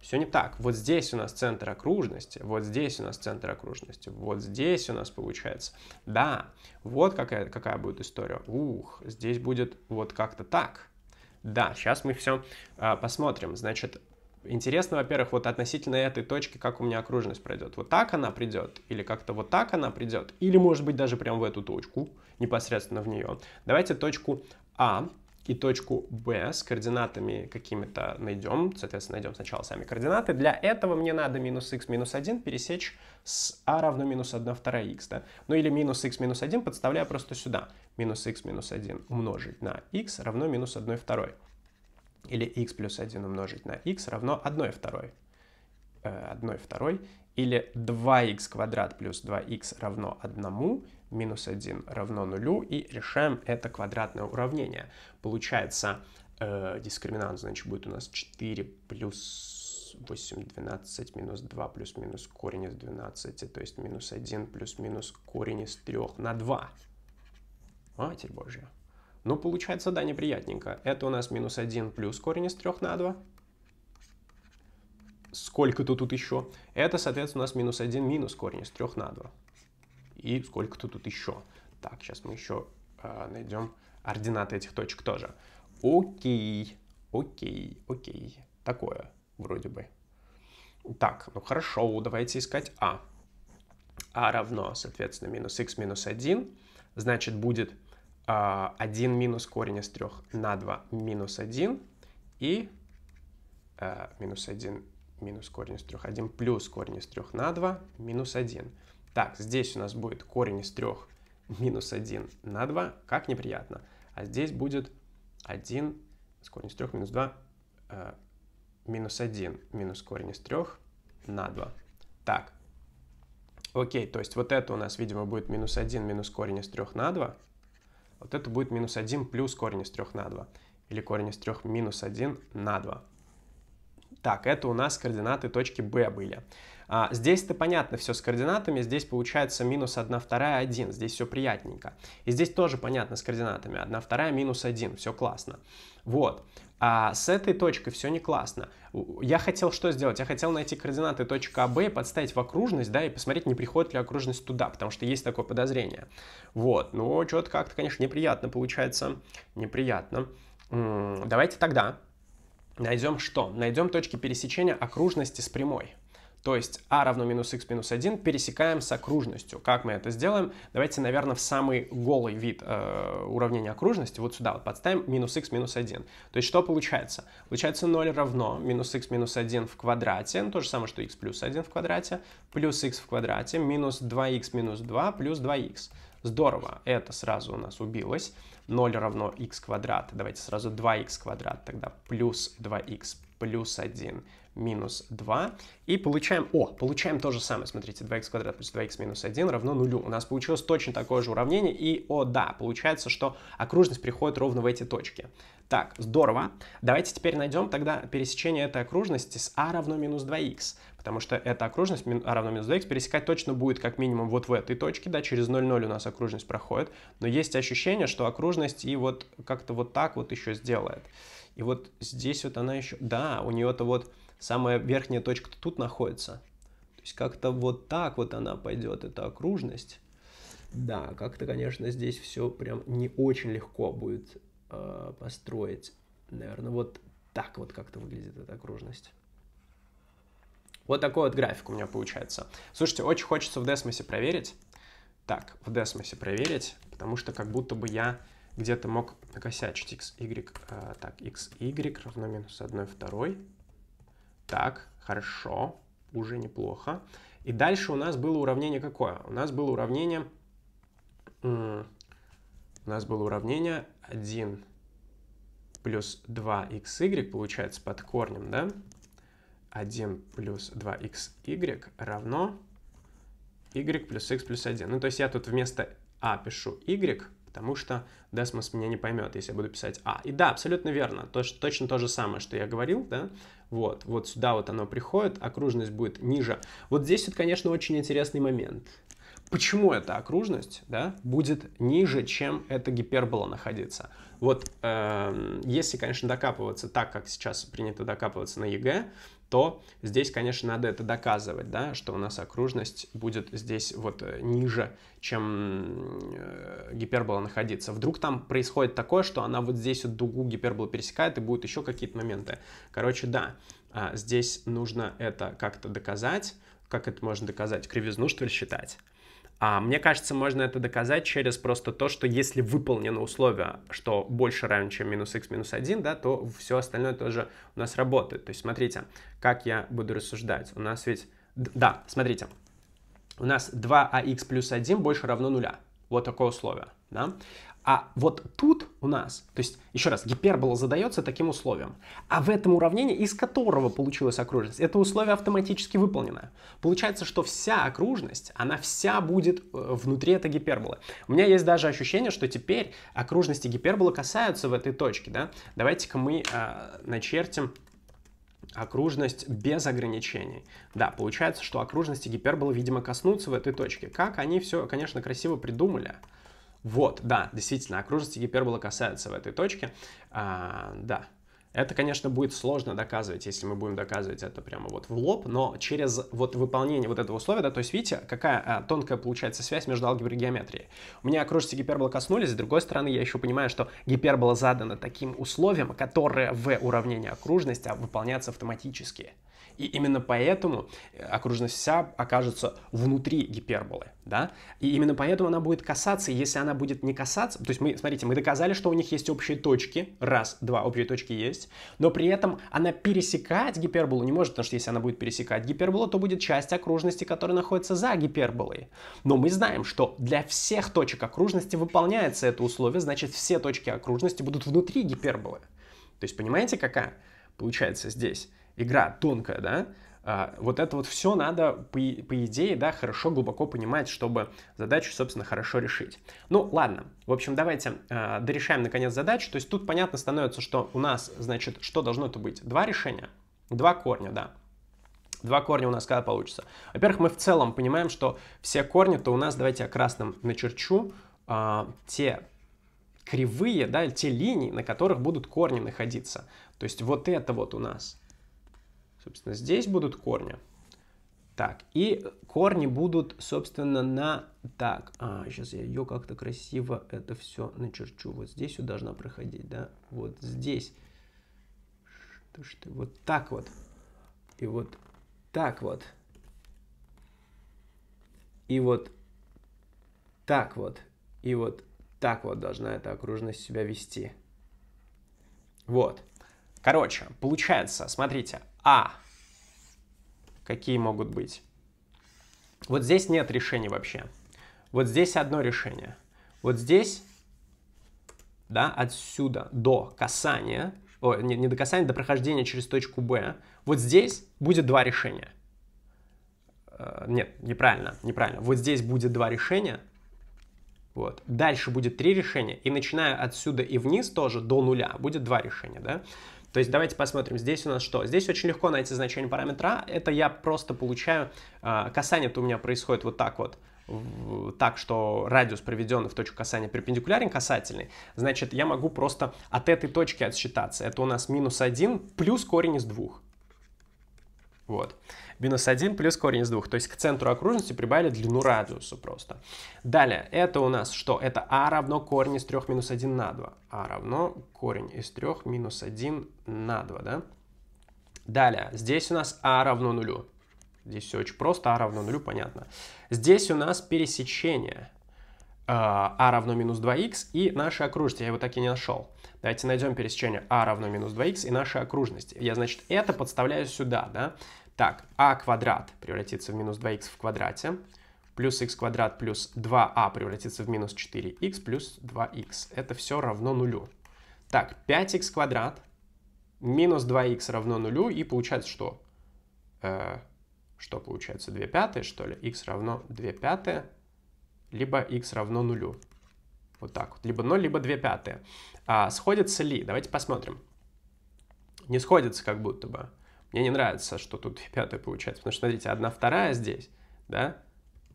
Все не так. Вот здесь у нас центр окружности, вот здесь у нас центр окружности, вот здесь у нас получается. Да, вот какая, какая будет история. Ух, здесь будет вот как-то так. Да, сейчас мы все а, посмотрим. Значит, Интересно, во-первых, вот относительно этой точки, как у меня окружность пройдет. Вот так она придет, или как-то вот так она придет, или, может быть, даже прямо в эту точку, непосредственно в нее. Давайте точку А и точку B с координатами какими-то найдем. Соответственно, найдем сначала сами координаты. Для этого мне надо минус x минус 1 пересечь с а равно минус 1 вторая x. Да? Ну или минус x минус 1 подставляю просто сюда. Минус x минус 1 умножить на x равно минус 1 второй или x плюс 1 умножить на x равно 1 второй. 1 э, второй. Или 2x квадрат плюс 2x равно 1, минус 1 равно 0, и решаем это квадратное уравнение. Получается, э, дискриминант, значит, будет у нас 4 плюс 8, 12, минус 2 плюс минус корень из 12, то есть минус 1 плюс минус корень из 3 на 2. Матерь Божья. Ну, получается, да, неприятненько. Это у нас минус 1 плюс корень из 3 на 2. Сколько-то тут еще? Это, соответственно, у нас минус 1 минус корень из 3 на 2. И сколько-то тут еще? Так, сейчас мы еще э, найдем ординаты этих точек тоже. Окей, окей, окей. Такое вроде бы. Так, ну хорошо, давайте искать а. а равно, соответственно, минус x минус 1. Значит, будет 1 а, минус корень из 3 на 2 минус 1 и э, минус 1 минус корень из 3, 1 плюс корень из 3 на 2 минус 1. Так, здесь у нас будет корень из 3 минус 1 на 2, как неприятно. А здесь будет 1 с корень из 3 минус 2 э, минус 1 минус корень из 3 на 2. Так, окей, то есть вот это у нас, видимо, будет минус 1 минус корень из 3 на 2, вот это будет минус 1 плюс корень из 3 на 2. Или корень из 3 минус 1 на 2. Так, это у нас координаты точки B были. А, здесь-то понятно все с координатами. Здесь получается минус 1, 2, 1. Здесь все приятненько. И здесь тоже понятно с координатами. 1, 2, минус 1. Все классно. Вот. А с этой точкой все не классно. Я хотел что сделать? Я хотел найти координаты точка АБ, подставить в окружность, да, и посмотреть, не приходит ли окружность туда, потому что есть такое подозрение. Вот, ну, что-то как-то, конечно, неприятно получается, неприятно. Давайте тогда найдем что? Найдем точки пересечения окружности с прямой. То есть а равно минус x минус 1 пересекаем с окружностью. Как мы это сделаем? Давайте, наверное, в самый голый вид э, уравнения окружности, вот сюда вот подставим минус x минус 1. То есть что получается? Получается 0 равно минус x минус 1 в квадрате, ну, то же самое, что x плюс 1 в квадрате, плюс x в квадрате, минус 2x минус 2 плюс 2x. Здорово, это сразу у нас убилось. 0 равно x квадрат, давайте сразу 2x квадрат, тогда плюс 2x плюс 1 минус 2. И получаем, о, получаем то же самое, смотрите, 2х квадрат плюс 2х минус 1 равно нулю. У нас получилось точно такое же уравнение, и, о, да, получается, что окружность приходит ровно в эти точки. Так, здорово. Давайте теперь найдем тогда пересечение этой окружности с а равно минус 2х. потому что эта окружность а равно минус 2х пересекать точно будет как минимум вот в этой точке, да, через 0, 0 у нас окружность проходит, но есть ощущение, что окружность и вот как-то вот так вот еще сделает. И вот здесь вот она еще, да, у нее-то вот самая верхняя точка тут находится. То есть как-то вот так вот она пойдет, эта окружность. Да, как-то, конечно, здесь все прям не очень легко будет э, построить. Наверное, вот так вот как-то выглядит эта окружность. Вот такой вот график у меня получается. Слушайте, очень хочется в Десмосе проверить. Так, в Десмосе проверить, потому что как будто бы я где-то мог накосячить x, y. Э, так, x, y равно минус 1, 2. Так, хорошо, уже неплохо. И дальше у нас было уравнение какое? У нас было уравнение... У нас было уравнение 1 плюс 2xy получается под корнем, да? 1 плюс 2xy равно y плюс x плюс 1. Ну, то есть я тут вместо а пишу y, потому что Desmos меня не поймет, если я буду писать а. И да, абсолютно верно, точно то же самое, что я говорил, да? Вот, вот сюда вот оно приходит, окружность будет ниже. Вот здесь вот, конечно, очень интересный момент. Почему эта окружность да, будет ниже, чем эта гипербола находиться? Вот э, если, конечно, докапываться так, как сейчас принято докапываться на ЕГЭ, то здесь, конечно, надо это доказывать, да, что у нас окружность будет здесь вот э, ниже, чем э, гипербола находиться. Вдруг там происходит такое, что она вот здесь вот дугу гиперболы пересекает, и будут еще какие-то моменты. Короче, да, а, здесь нужно это как-то доказать. Как это можно доказать? Кривизну, что ли, считать? А мне кажется, можно это доказать через просто то, что если выполнено условие, что больше равен, чем минус x минус 1, да, то все остальное тоже у нас работает. То есть смотрите, как я буду рассуждать. У нас ведь... Да, смотрите. У нас 2ax плюс 1 больше равно нуля. Вот такое условие. Да? А вот тут у нас, то есть, еще раз, гипербола задается таким условием. А в этом уравнении, из которого получилась окружность, это условие автоматически выполнено. Получается, что вся окружность, она вся будет э, внутри этой гиперболы. У меня есть даже ощущение, что теперь окружности гиперболы касаются в этой точке. Да? Давайте-ка мы э, начертим окружность без ограничений. Да, получается, что окружности гиперболы, видимо, коснутся в этой точке. Как они все, конечно, красиво придумали. Вот, да, действительно, окружности гиперболы касаются в этой точке. А, да, это, конечно, будет сложно доказывать, если мы будем доказывать это прямо вот в лоб, но через вот выполнение вот этого условия, да, то есть видите, какая а, тонкая получается связь между алгеброй и геометрией. У меня окружности гиперболы коснулись, с другой стороны, я еще понимаю, что гипербола задана таким условием, которое в уравнении окружности выполняется автоматически. И именно поэтому э, окружность вся окажется внутри гиперболы, да? И именно поэтому она будет касаться, если она будет не касаться, то есть мы, смотрите, мы доказали, что у них есть общие точки, раз, два, общие точки есть, но при этом она пересекать гиперболу не может, потому что если она будет пересекать гиперболу, то будет часть окружности, которая находится за гиперболой. Но мы знаем, что для всех точек окружности выполняется это условие, значит все точки окружности будут внутри гиперболы. То есть понимаете, какая получается здесь? Игра тонкая, да, а, вот это вот все надо, по, по идее, да, хорошо, глубоко понимать, чтобы задачу, собственно, хорошо решить. Ну, ладно, в общем, давайте э, дорешаем, наконец, задачу. То есть тут понятно становится, что у нас, значит, что должно это быть? Два решения, два корня, да. Два корня у нас когда получится? Во-первых, мы в целом понимаем, что все корни-то у нас, давайте я красным начерчу, э, те кривые, да, те линии, на которых будут корни находиться. То есть вот это вот у нас Собственно, здесь будут корни. Так, и корни будут, собственно, на... Так, а, сейчас я ее как-то красиво это все начерчу. Вот здесь вот должна проходить, да? Вот здесь. Что ж ты, вот так вот. И вот так вот. И вот так вот. И вот так вот должна эта окружность себя вести. Вот. Короче, получается, смотрите, А. Какие могут быть? Вот здесь нет решений вообще. Вот здесь одно решение. Вот здесь, да, отсюда до касания, о, не, не до касания, до прохождения через точку Б, вот здесь будет два решения. Э, нет, неправильно, неправильно. Вот здесь будет два решения, вот. Дальше будет три решения, и начиная отсюда и вниз тоже до нуля будет два решения, да. То есть давайте посмотрим, здесь у нас что? Здесь очень легко найти значение параметра. Это я просто получаю, а, касание-то у меня происходит вот так вот так, что радиус, проведенный в точку касания, перпендикулярен касательный, значит, я могу просто от этой точки отсчитаться. Это у нас минус 1 плюс корень из двух. Вот. Минус 1 плюс корень из двух. То есть к центру окружности прибавили длину радиуса просто. Далее, это у нас что? Это а равно корень из 3 минус 1 на 2. а равно корень из 3 минус 1 на 2, да? Далее, здесь у нас а равно нулю. Здесь все очень просто, а равно нулю, понятно. Здесь у нас пересечение а, а равно минус 2х и наши окружности. Я его так и не нашел. Давайте найдем пересечение а равно минус 2х и наши окружности. Я, значит, это подставляю сюда, да? Так, а квадрат превратится в минус 2х в квадрате, плюс х квадрат плюс 2а превратится в минус 4х плюс 2х. Это все равно нулю. Так, 5х квадрат минус 2х равно нулю, и получается что? Э, что получается? 2 пятые, что ли? х равно 2 пятые, либо х равно нулю. Вот так вот. Либо 0, либо 2 пятые. А, сходится ли? Давайте посмотрим. Не сходится как будто бы. Мне не нравится, что тут (laughs) 2 пятые получается. Потому что, смотрите, 1 вторая здесь, да?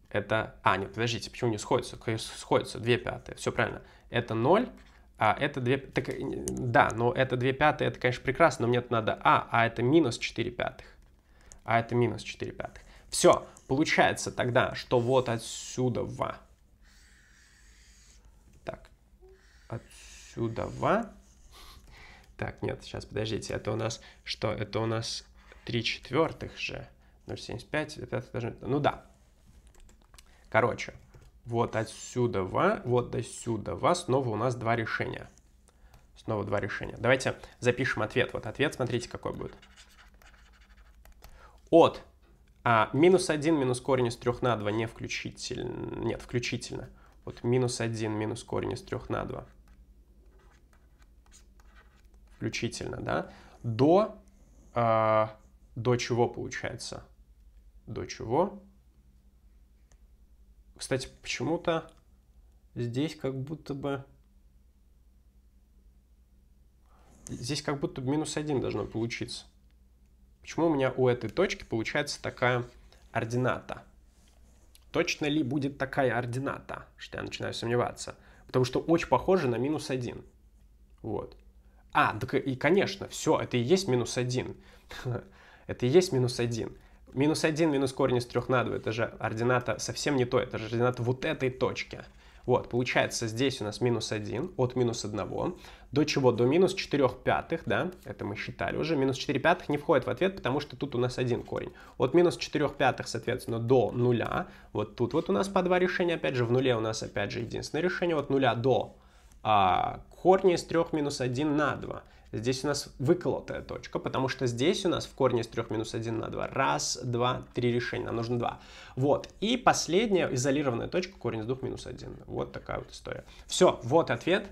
Это... А, нет, подождите, почему не сходится? Сходится 2 пятые. Все правильно. Это 0, а это 2... Так, да, но это 2 пятые, это, конечно, прекрасно, но мне надо А, а это минус 4 пятых. А это минус 4 пятых. Все, получается тогда, что вот отсюда в... Так, отсюда в так, нет, сейчас, подождите, это у нас что? Это у нас 3 четвертых же. 0,75, это даже... Ну да. Короче, вот отсюда, вот до сюда, снова у нас два решения. Снова два решения. Давайте запишем ответ. Вот ответ, смотрите, какой будет. От а, минус 1 минус корень из 3 на 2 не включительно. Нет, включительно. Вот минус 1 минус корень из 3 на 2 включительно, да, до, э, до чего получается? До чего? Кстати, почему-то здесь как будто бы... Здесь как будто бы минус 1 должно получиться. Почему у меня у этой точки получается такая ордината? Точно ли будет такая ордината? Что я начинаю сомневаться. Потому что очень похоже на минус 1. Вот. А, так и, конечно, все, это и есть минус 1. (laughs) это и есть минус 1. Минус 1 минус корень из 3 на 2, это же ордината совсем не то, это же ордината вот этой точки. Вот, получается, здесь у нас минус 1 от минус 1. До чего? До минус 4 пятых, да, это мы считали уже. Минус 4 пятых не входит в ответ, потому что тут у нас один корень. От минус 4 пятых, соответственно, до нуля. Вот тут вот у нас по два решения, опять же, в нуле у нас опять же единственное решение. От нуля до а, корни из 3 минус 1 на 2. Здесь у нас выколотая точка, потому что здесь у нас в корне из 3 минус 1 на 2. Раз, два, три решения. Нам нужно два. Вот. И последняя изолированная точка корень из 2 минус 1. Вот такая вот история. Все, вот ответ.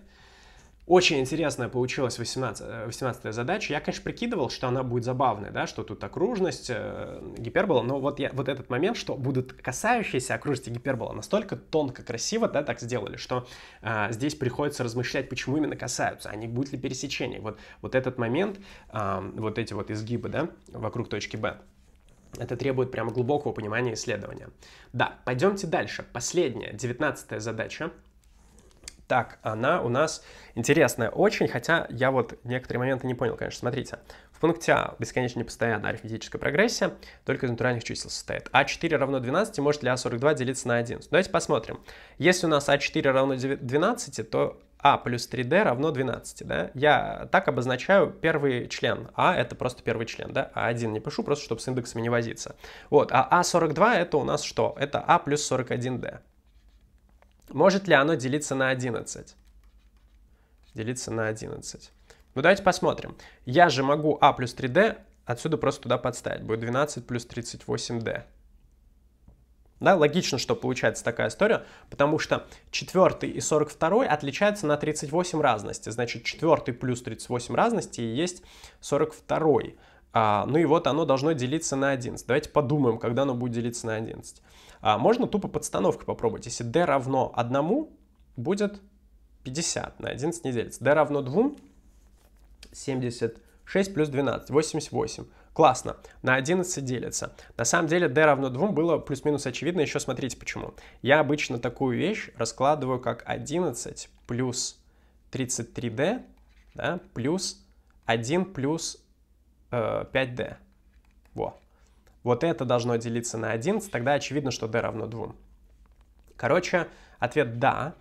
Очень интересная получилась 18, 18 задача. Я, конечно, прикидывал, что она будет забавной, да, что тут окружность, э, гипербола, но вот, я, вот этот момент, что будут касающиеся окружности гипербола, настолько тонко, красиво, да, так сделали, что э, здесь приходится размышлять, почему именно касаются, а не будет ли пересечение. Вот, вот этот момент, э, вот эти вот изгибы, да, вокруг точки Б, это требует прямо глубокого понимания исследования. Да, пойдемте дальше. Последняя, девятнадцатая задача – так, она у нас интересная очень, хотя я вот некоторые моменты не понял, конечно. Смотрите, в пункте А бесконечно непостоянная арифметическая прогрессия только из натуральных чисел состоит. А4 равно 12, может ли А42 делиться на 1? Давайте посмотрим. Если у нас А4 равно 12, то а плюс 3D равно 12, да? Я так обозначаю первый член. А это просто первый член, да? А1 не пишу, просто чтобы с индексами не возиться. Вот, а А42 это у нас что? Это А плюс 41D. Может ли оно делиться на 11? Делиться на 11. Ну давайте посмотрим. Я же могу а плюс 3d отсюда просто туда подставить. Будет 12 плюс 38d. Да, логично, что получается такая история, потому что 4 и 42 отличаются на 38 разности. Значит, 4 плюс 38 разности и есть 42. А, ну и вот оно должно делиться на 11. Давайте подумаем, когда оно будет делиться на 11. А, можно тупо подстановкой попробовать. Если d равно 1, будет 50 на 11 не делится. d равно 2, 70 6 плюс 12, 88. Классно. На 11 делится. На самом деле d равно 2 было плюс-минус очевидно. Еще смотрите почему. Я обычно такую вещь раскладываю как 11 плюс 33d да, плюс 1 плюс э, 5d. Во. Вот это должно делиться на 11, тогда очевидно, что d равно 2. Короче, ответ «да».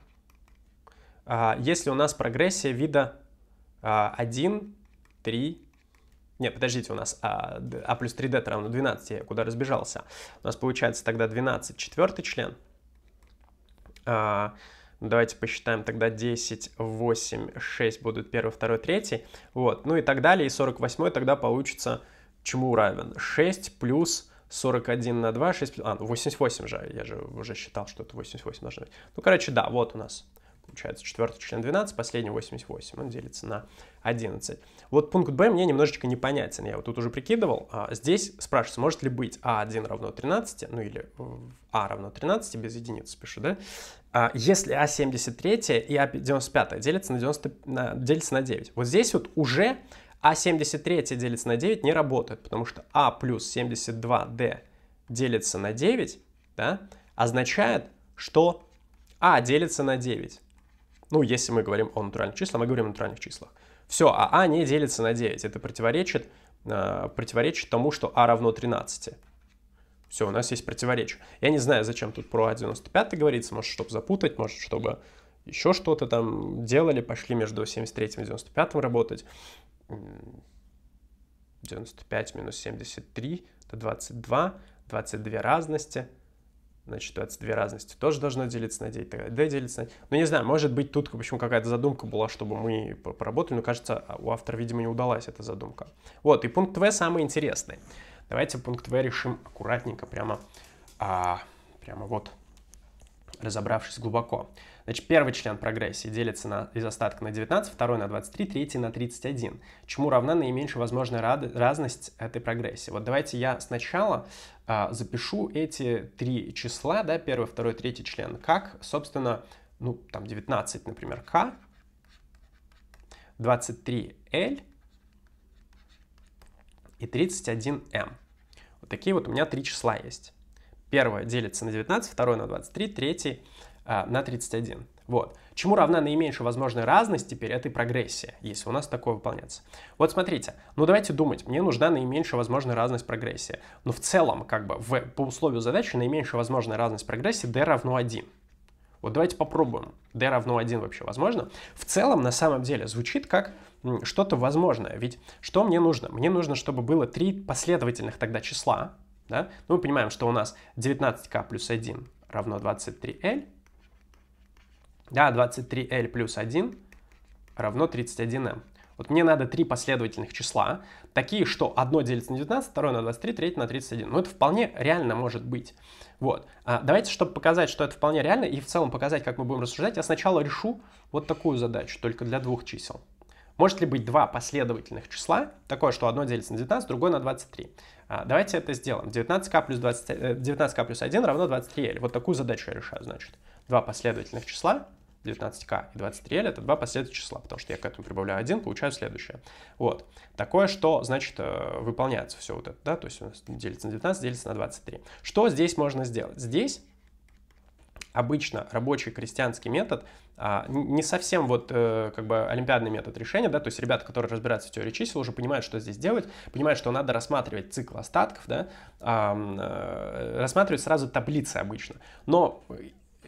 А, если у нас прогрессия вида 1, 3, нет, подождите, у нас а, а плюс 3d равно 12, я куда разбежался. У нас получается тогда 12, четвертый член. А, давайте посчитаем тогда 10, 8, 6 будут 1, 2, 3. Вот, ну и так далее. И 48 тогда получится чему равен? 6 плюс 41 на 2, 6 плюс... А, ну 88 же, я же уже считал, что это 88 должно быть. Ну, короче, да, вот у нас получается четвертый член 12, последний 88, он делится на 11. Вот пункт Б мне немножечко непонятен, я вот тут уже прикидывал. А, здесь спрашивается, может ли быть А1 равно 13, ну или А равно 13, без единицы пишу, да? А, если А73 и А95 делятся на, 90, на, делятся на 9. Вот здесь вот уже А73 делится на 9 не работает, потому что А плюс 72D делится на 9, да, означает, что А делится на 9. Ну, если мы говорим о натуральных числах, мы говорим о натуральных числах. Все, а А не делится на 9. Это противоречит, э, противоречит тому, что А равно 13. Все, у нас есть противоречие. Я не знаю, зачем тут про А95 говорится. Может, чтобы запутать, может, чтобы еще что-то там делали, пошли между 73 и 95 работать. 95 минус 73 – это 22, 22 разности – значит, 22 разности тоже должно делиться на 9, тогда d делится на... Ну, не знаю, может быть, тут, общем, какая-то задумка была, чтобы мы поработали, но, кажется, у автора, видимо, не удалась эта задумка. Вот, и пункт В самый интересный. Давайте пункт В решим аккуратненько, прямо, а, прямо вот, разобравшись глубоко. Значит, первый член прогрессии делится на, из остатка на 19, второй на 23, третий на 31. Чему равна наименьшая возможная разность этой прогрессии? Вот давайте я сначала а, запишу эти три числа, да, первый, второй, третий член, как, собственно, ну, там 19, например, k, 23l и 31m. Вот такие вот у меня три числа есть. Первое делится на 19, второе на 23, третий а, на 31. Вот. Чему равна наименьшая возможная разность теперь этой прогрессии, если у нас такое выполняется. Вот смотрите, ну давайте думать, мне нужна наименьшая возможная разность прогрессии. Но в целом, как бы, в, по условию задачи наименьшая возможная разность прогрессии d равно 1. Вот давайте попробуем. d равно 1 вообще возможно? В целом, на самом деле, звучит как что-то возможное. Ведь что мне нужно? Мне нужно, чтобы было три последовательных тогда числа. Да? Ну, мы понимаем, что у нас 19k плюс 1 равно 23l. Да, 23L плюс 1 равно 31M. Вот мне надо три последовательных числа, такие, что одно делится на 19, второе на 23, третье на 31. Ну, это вполне реально может быть. Вот. А давайте, чтобы показать, что это вполне реально, и в целом показать, как мы будем рассуждать, я сначала решу вот такую задачу, только для двух чисел. Может ли быть два последовательных числа, такое, что одно делится на 19, другое на 23? А, давайте это сделаем. 19k плюс, 20, 19k э, плюс 1 равно 23l. Вот такую задачу я решаю, значит. Два последовательных числа, 19к и 23L это два последовательных числа, потому что я к этому прибавляю 1, получаю следующее. Вот. Такое, что, значит, э, выполняется все вот это, да, то есть у нас делится на 19, делится на 23. Что здесь можно сделать? Здесь обычно рабочий крестьянский метод, а, не совсем вот э, как бы олимпиадный метод решения, да, то есть ребята, которые разбираются в теории чисел, уже понимают, что здесь делать, понимают, что надо рассматривать цикл остатков, да, э, рассматривать сразу таблицы обычно. Но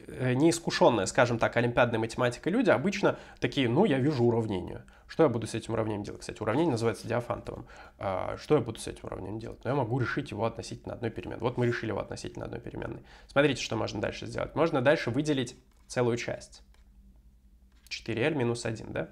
Э, неискушенные, скажем так, олимпиадной математикой люди обычно такие, ну, я вижу уравнение. Что я буду с этим уравнением делать? Кстати, уравнение называется диафантовым. А, что я буду с этим уравнением делать? Ну, я могу решить его относительно одной переменной. Вот мы решили его относительно одной переменной. Смотрите, что можно дальше сделать. Можно дальше выделить целую часть. 4L минус 1, да?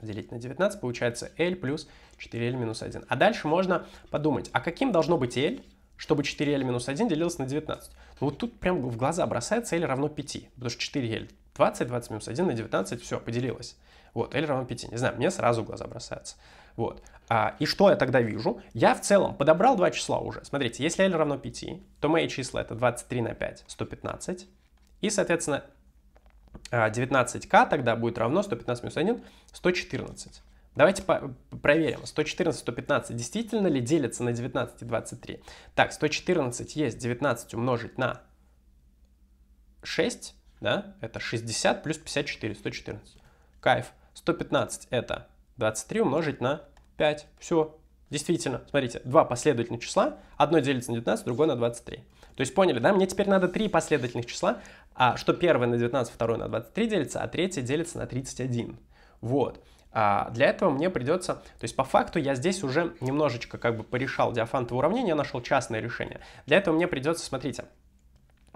Делить на 19, получается L плюс 4L минус 1. А дальше можно подумать, а каким должно быть L, чтобы 4L минус 1 делилось на 19? Ну вот тут прям в глаза бросается L равно 5, потому что 4L 20, 20 минус 1 на 19, все, поделилось. Вот, L равно 5, не знаю, мне сразу в глаза бросается. Вот. А, и что я тогда вижу? Я в целом подобрал два числа уже. Смотрите, если L равно 5, то мои числа это 23 на 5, 115. И, соответственно, 19k а, тогда будет равно 115 минус 1, 114. Давайте проверим. 114, 115 действительно ли делится на 19 и 23? Так, 114 есть 19 умножить на 6, да? Это 60 плюс 54, 114. Кайф. 115 это 23 умножить на 5. Все. Действительно, смотрите, два последовательных числа, одно делится на 19, другое на 23. То есть поняли, да? Мне теперь надо три последовательных числа, а что первое на 19, второе на 23 делится, а третье делится на 31. Вот. А для этого мне придется, то есть по факту я здесь уже немножечко как бы порешал диафантово уравнение, нашел частное решение. Для этого мне придется, смотрите,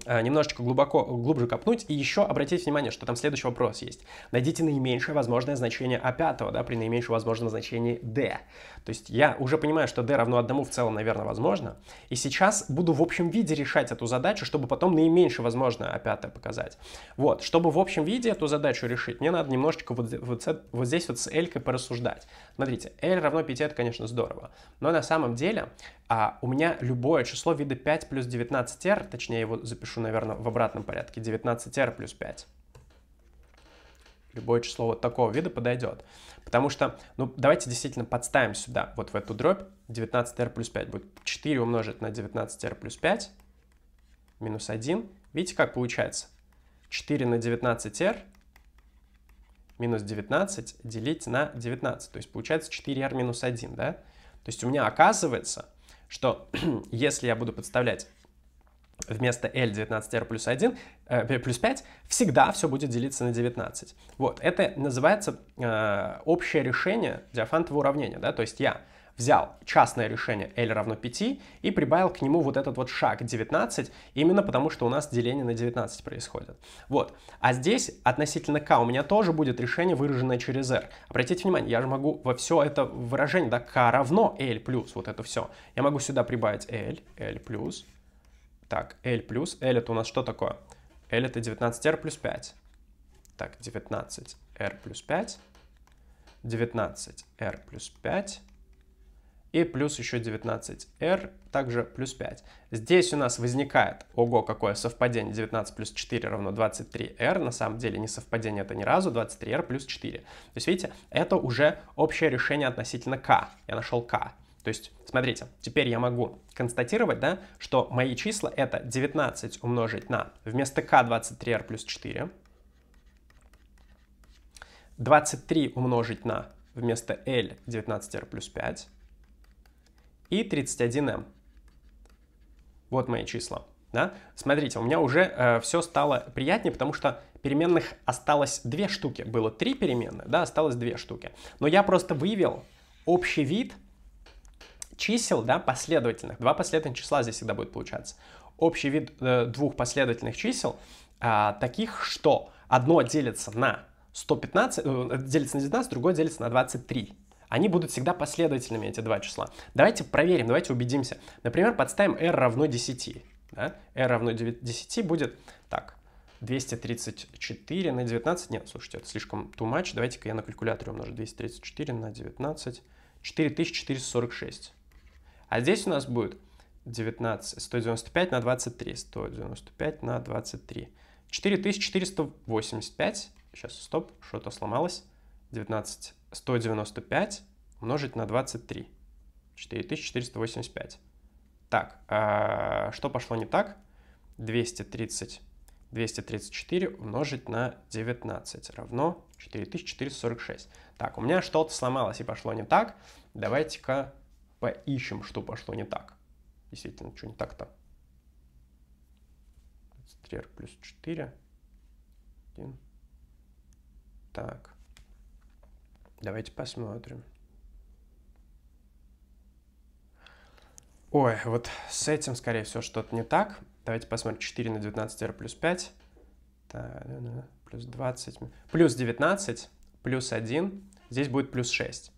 немножечко глубоко, глубже копнуть и еще обратить внимание, что там следующий вопрос есть. Найдите наименьшее возможное значение А5, да, при наименьшем возможном значении D. То есть я уже понимаю, что D равно одному в целом, наверное, возможно. И сейчас буду в общем виде решать эту задачу, чтобы потом наименьшее возможное А5 показать. Вот, чтобы в общем виде эту задачу решить, мне надо немножечко вот, вот, вот здесь вот с L порассуждать. Смотрите, L равно 5, это, конечно, здорово. Но на самом деле а у меня любое число вида 5 плюс 19r, точнее его запишу, наверное, в обратном порядке, 19r плюс 5. Любое число вот такого вида подойдет. Потому что, ну, давайте действительно подставим сюда, вот в эту дробь, 19r плюс 5 будет 4 умножить на 19r плюс 5, минус 1. Видите, как получается? 4 на 19r минус 19 делить на 19. То есть получается 4r минус 1, да? То есть у меня оказывается что (clears throat) если я буду подставлять вместо L 19R плюс 1, э, плюс 5, всегда все будет делиться на 19. Вот, это называется э, общее решение диафантового уравнения, да, то есть я взял частное решение L равно 5 и прибавил к нему вот этот вот шаг 19, именно потому что у нас деление на 19 происходит. Вот. А здесь относительно k у меня тоже будет решение, выраженное через r. Обратите внимание, я же могу во все это выражение, да, k равно L плюс, вот это все. Я могу сюда прибавить L, L плюс. Так, L плюс. L это у нас что такое? L это 19R плюс 5. Так, 19R плюс 5. 19R плюс 5 и плюс еще 19r, также плюс 5. Здесь у нас возникает, ого, какое совпадение, 19 плюс 4 равно 23r, на самом деле не совпадение это ни разу, 23r плюс 4. То есть, видите, это уже общее решение относительно k, я нашел k. То есть, смотрите, теперь я могу констатировать, да, что мои числа это 19 умножить на, вместо k 23r плюс 4, 23 умножить на, вместо l 19r плюс 5, и 31m. Вот мои числа. Да? Смотрите, у меня уже э, все стало приятнее, потому что переменных осталось две штуки. Было три переменные, да, осталось две штуки. Но я просто выявил общий вид чисел, да, последовательных. Два последовательных числа здесь всегда будет получаться. Общий вид э, двух последовательных чисел, э, таких, что одно делится на 115, э, делится на 19, другое делится на 23 они будут всегда последовательными, эти два числа. Давайте проверим, давайте убедимся. Например, подставим r равно 10. Да? r равно 10 будет так. 234 на 19. Нет, слушайте, это слишком too much. Давайте-ка я на калькуляторе умножу. 234 на 19. 4446. А здесь у нас будет 19, 195 на 23. 195 на 23. 4485. Сейчас, стоп, что-то сломалось. 19 195 умножить на 23. 4485. Так, а что пошло не так? 230, 234 умножить на 19 равно 4446. Так, у меня что-то сломалось и пошло не так. Давайте-ка поищем, что пошло не так. Действительно, что не так-то. 3 плюс 4. 1. Так. Давайте посмотрим. Ой, вот с этим, скорее всего, что-то не так. Давайте посмотрим. 4 на 19 r плюс 5. Так, плюс 20. Плюс 19, плюс 1. Здесь будет плюс 6.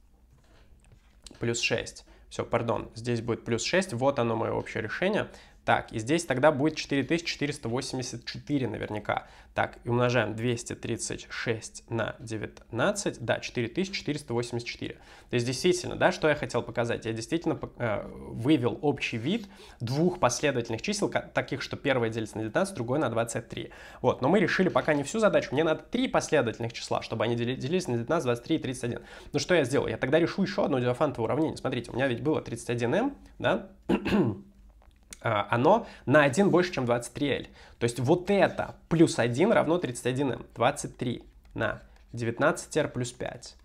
Плюс 6. Все, пардон. Здесь будет плюс 6. Вот оно мое общее решение. Так, и здесь тогда будет 4484 наверняка. Так, и умножаем 236 на 19, да, 4484. То есть действительно, да, что я хотел показать? Я действительно э, вывел общий вид двух последовательных чисел, таких, что первое делится на 19, другое на 23. Вот, но мы решили пока не всю задачу, мне надо три последовательных числа, чтобы они делились на 19, 23 и 31. Ну что я сделал? Я тогда решу еще одно диафантовое уравнение. Смотрите, у меня ведь было 31m, да, оно на 1 больше, чем 23L. То есть вот это плюс 1 равно 31M. 23 на 19R плюс 5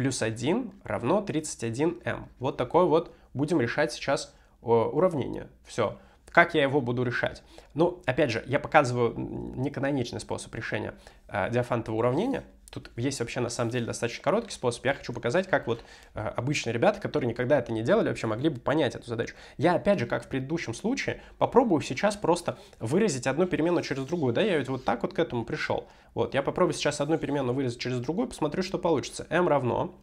плюс 1 равно 31m. Вот такое вот будем решать сейчас уравнение. Все. Как я его буду решать? Ну, опять же, я показываю неканоничный способ решения э, диафантового уравнения. Тут есть вообще на самом деле достаточно короткий способ. Я хочу показать, как вот э, обычные ребята, которые никогда это не делали, вообще могли бы понять эту задачу. Я опять же, как в предыдущем случае, попробую сейчас просто выразить одну переменную через другую. Да, я ведь вот так вот к этому пришел. Вот, я попробую сейчас одну переменную выразить через другую, посмотрю, что получится. m равно,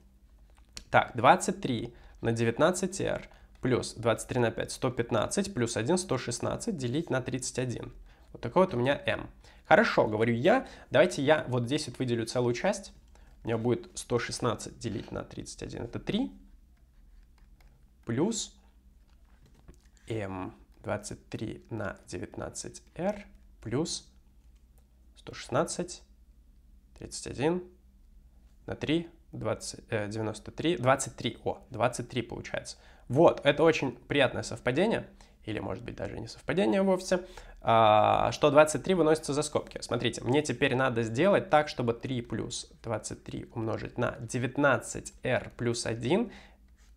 так, 23 на 19r плюс 23 на 5, 115, плюс 1, 116 делить на 31. Вот такой вот у меня m. Хорошо, говорю я, давайте я вот здесь вот выделю целую часть. У меня будет 116 делить на 31, это 3. Плюс m23 на 19r плюс 116, 31 на 3, 20, э, 93, 23, о, 23 получается. Вот, это очень приятное совпадение или может быть даже не совпадение вовсе, а, что 23 выносится за скобки. Смотрите, мне теперь надо сделать так, чтобы 3 плюс 23 умножить на 19r плюс 1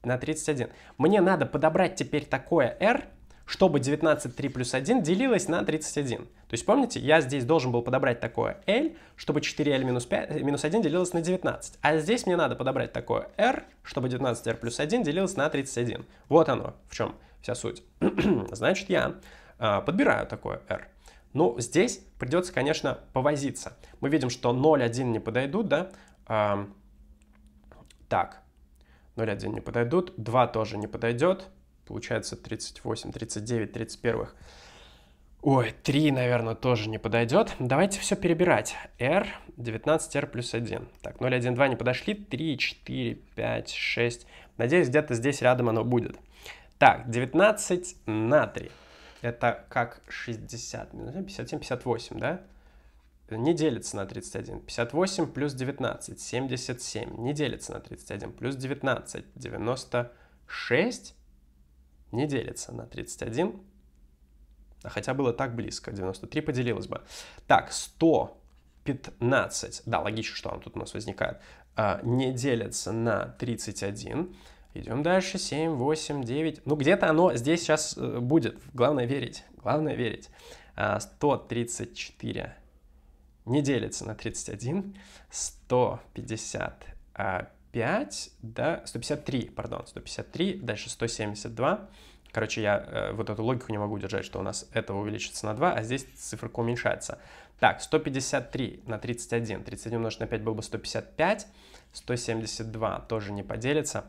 на 31. Мне надо подобрать теперь такое r, чтобы 19 3 плюс 1 делилось на 31. То есть помните, я здесь должен был подобрать такое L, чтобы 4L минус, 5, минус 1 делилось на 19. А здесь мне надо подобрать такое R, чтобы 19R плюс 1 делилось на 31. Вот оно в чем вся суть. (clears throat) Значит, я э, подбираю такое R. Ну, здесь придется, конечно, повозиться. Мы видим, что 0, 1 не подойдут, да? Э, так, 0, 1 не подойдут, 2 тоже не подойдет. Получается 38, 39, 31. Ой, 3, наверное, тоже не подойдет. Давайте все перебирать. R, 19R плюс 1. Так, 0, 1, 2 не подошли. 3, 4, 5, 6. Надеюсь, где-то здесь рядом оно будет. Так, 19 на 3. Это как 60, 57, 58, да? Не делится на 31. 58 плюс 19, 77. Не делится на 31. Плюс 19, 96. Не делится на 31. А хотя было так близко. 93 поделилось бы. Так, 115. Да, логично, что он тут у нас возникает. А, не делится на 31. Идем дальше. 7, 8, 9. Ну, где-то оно здесь сейчас э, будет. Главное верить. Главное верить. 134 а, не делится на 31. 155, да, 153, пардон, 153, дальше 172. Короче, я э, вот эту логику не могу держать, что у нас этого увеличится на 2, а здесь циферка уменьшается. Так, 153 на 31. 31 умножить на 5 было бы 155. 172 тоже не поделится.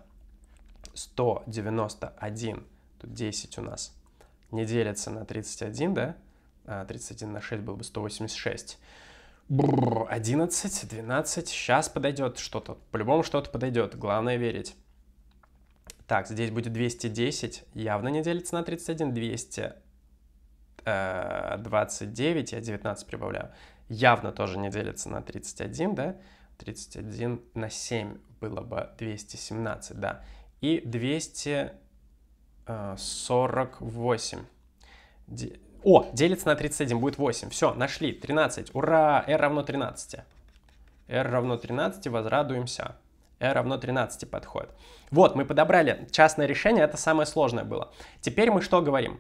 191, тут 10 у нас, не делится на 31, да? 31 а, на 6 был бы 186. Бррр, 11, 12, сейчас подойдет что-то, по-любому что-то подойдет, главное верить. Так, здесь будет 210, явно не делится на 31, 229, я 19 прибавляю, явно тоже не делится на 31, да? 31 на 7 было бы 217, да и 248. Э, О, делится на 31, будет 8. Все, нашли, 13. Ура, r равно 13. r равно 13, возрадуемся. r равно 13 подходит. Вот, мы подобрали частное решение, это самое сложное было. Теперь мы что говорим?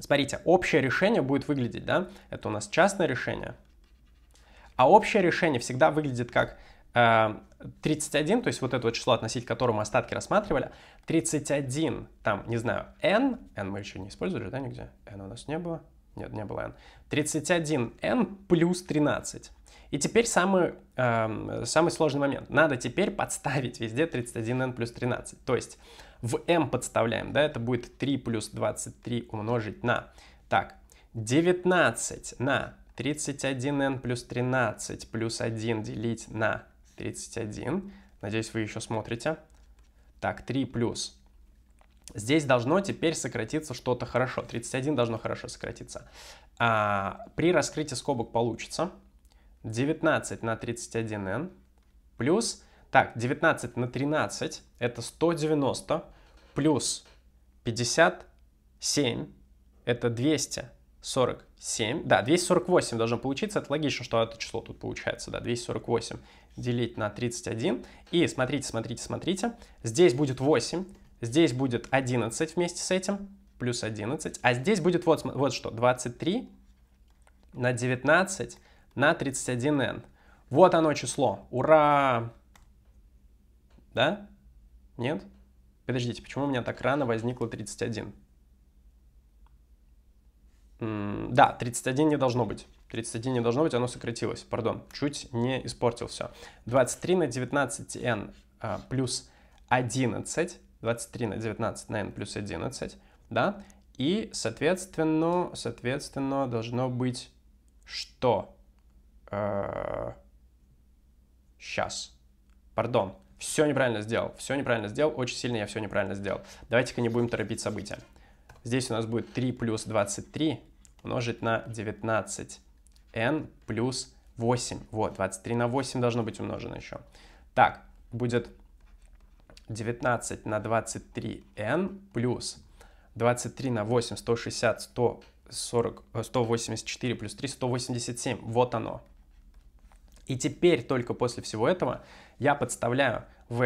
Смотрите, общее решение будет выглядеть, да? Это у нас частное решение. А общее решение всегда выглядит как 31, э, то есть вот это вот число, относительно которого мы остатки рассматривали, 31, там, не знаю, n, n мы еще не использовали, да, нигде? n у нас не было? Нет, не было n. 31n плюс 13. И теперь самый, э, самый сложный момент. Надо теперь подставить везде 31n плюс 13. То есть в m подставляем, да, это будет 3 плюс 23 умножить на, так, 19 на 31n плюс 13 плюс 1 делить на 31. Надеюсь, вы еще смотрите. Так, 3 плюс. Здесь должно теперь сократиться что-то хорошо. 31 должно хорошо сократиться. А, при раскрытии скобок получится 19 на 31n плюс... Так, 19 на 13 это 190 плюс 57 это 247. Да, 248 должно получиться. Это логично, что это число тут получается. Да, 248 делить на 31. И смотрите, смотрите, смотрите. Здесь будет 8. Здесь будет 11 вместе с этим. Плюс 11. А здесь будет вот, вот что. 23 на 19 на 31n. Вот оно число. Ура! Да? Нет? Подождите, почему у меня так рано возникло 31? Да, 31 не должно быть. 31 не должно быть, оно сократилось. Пардон, чуть не испортил все. 23 на 19n а, плюс 11. 23 на 19 на n плюс 11. Да? И, соответственно, соответственно, должно быть что? Э, сейчас. Пардон. Все неправильно сделал. Все неправильно сделал. Очень сильно я все неправильно сделал. Давайте-ка не будем торопить события. Здесь у нас будет 3 плюс 23 умножить на 19 n плюс 8. Вот, 23 на 8 должно быть умножено еще. Так, будет 19 на 23 n плюс 23 на 8, 160, 140, 184 плюс 3, 187. Вот оно. И теперь только после всего этого я подставляю в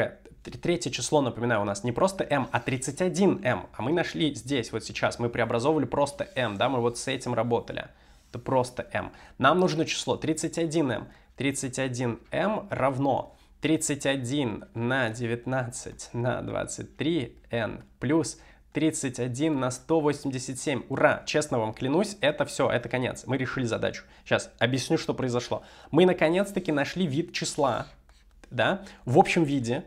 третье число, напоминаю, у нас не просто m, а 31m. А мы нашли здесь, вот сейчас, мы преобразовывали просто m, да, мы вот с этим работали. Это просто m. Нам нужно число 31m. 31m равно 31 на 19 на 23n плюс 31 на 187. Ура! Честно вам клянусь, это все, это конец. Мы решили задачу. Сейчас объясню, что произошло. Мы наконец-таки нашли вид числа, да, в общем виде,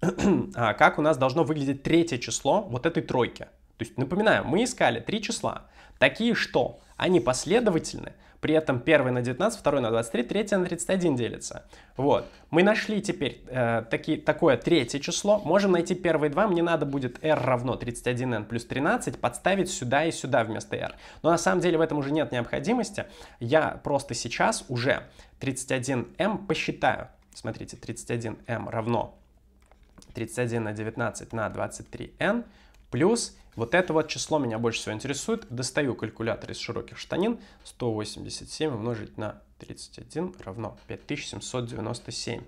(clears throat) как у нас должно выглядеть третье число вот этой тройки. То есть, напоминаю, мы искали три числа, такие, что они последовательны, при этом первый на 19, второй на 23, третий на 31 делится. Вот. Мы нашли теперь э, таки, такое третье число. Можем найти первые два. Мне надо будет r равно 31n плюс 13 подставить сюда и сюда вместо r. Но на самом деле в этом уже нет необходимости. Я просто сейчас уже 31m посчитаю. Смотрите, 31m равно 31 на 19 на 23n плюс вот это вот число меня больше всего интересует. Достаю калькулятор из широких штанин. 187 умножить на 31 равно 5797.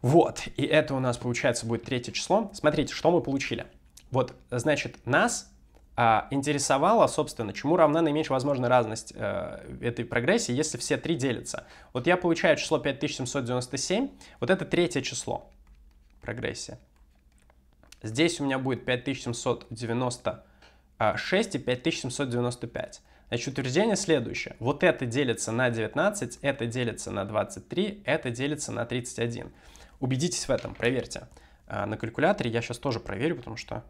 Вот, и это у нас, получается, будет третье число. Смотрите, что мы получили. Вот, значит, нас а, интересовало, собственно, чему равна наименьшая возможная разность э, этой прогрессии, если все три делятся. Вот я получаю число 5797, вот это третье число прогрессия. Здесь у меня будет 5796 и 5795. Значит, утверждение следующее. Вот это делится на 19, это делится на 23, это делится на 31. Убедитесь в этом, проверьте. А, на калькуляторе я сейчас тоже проверю, потому что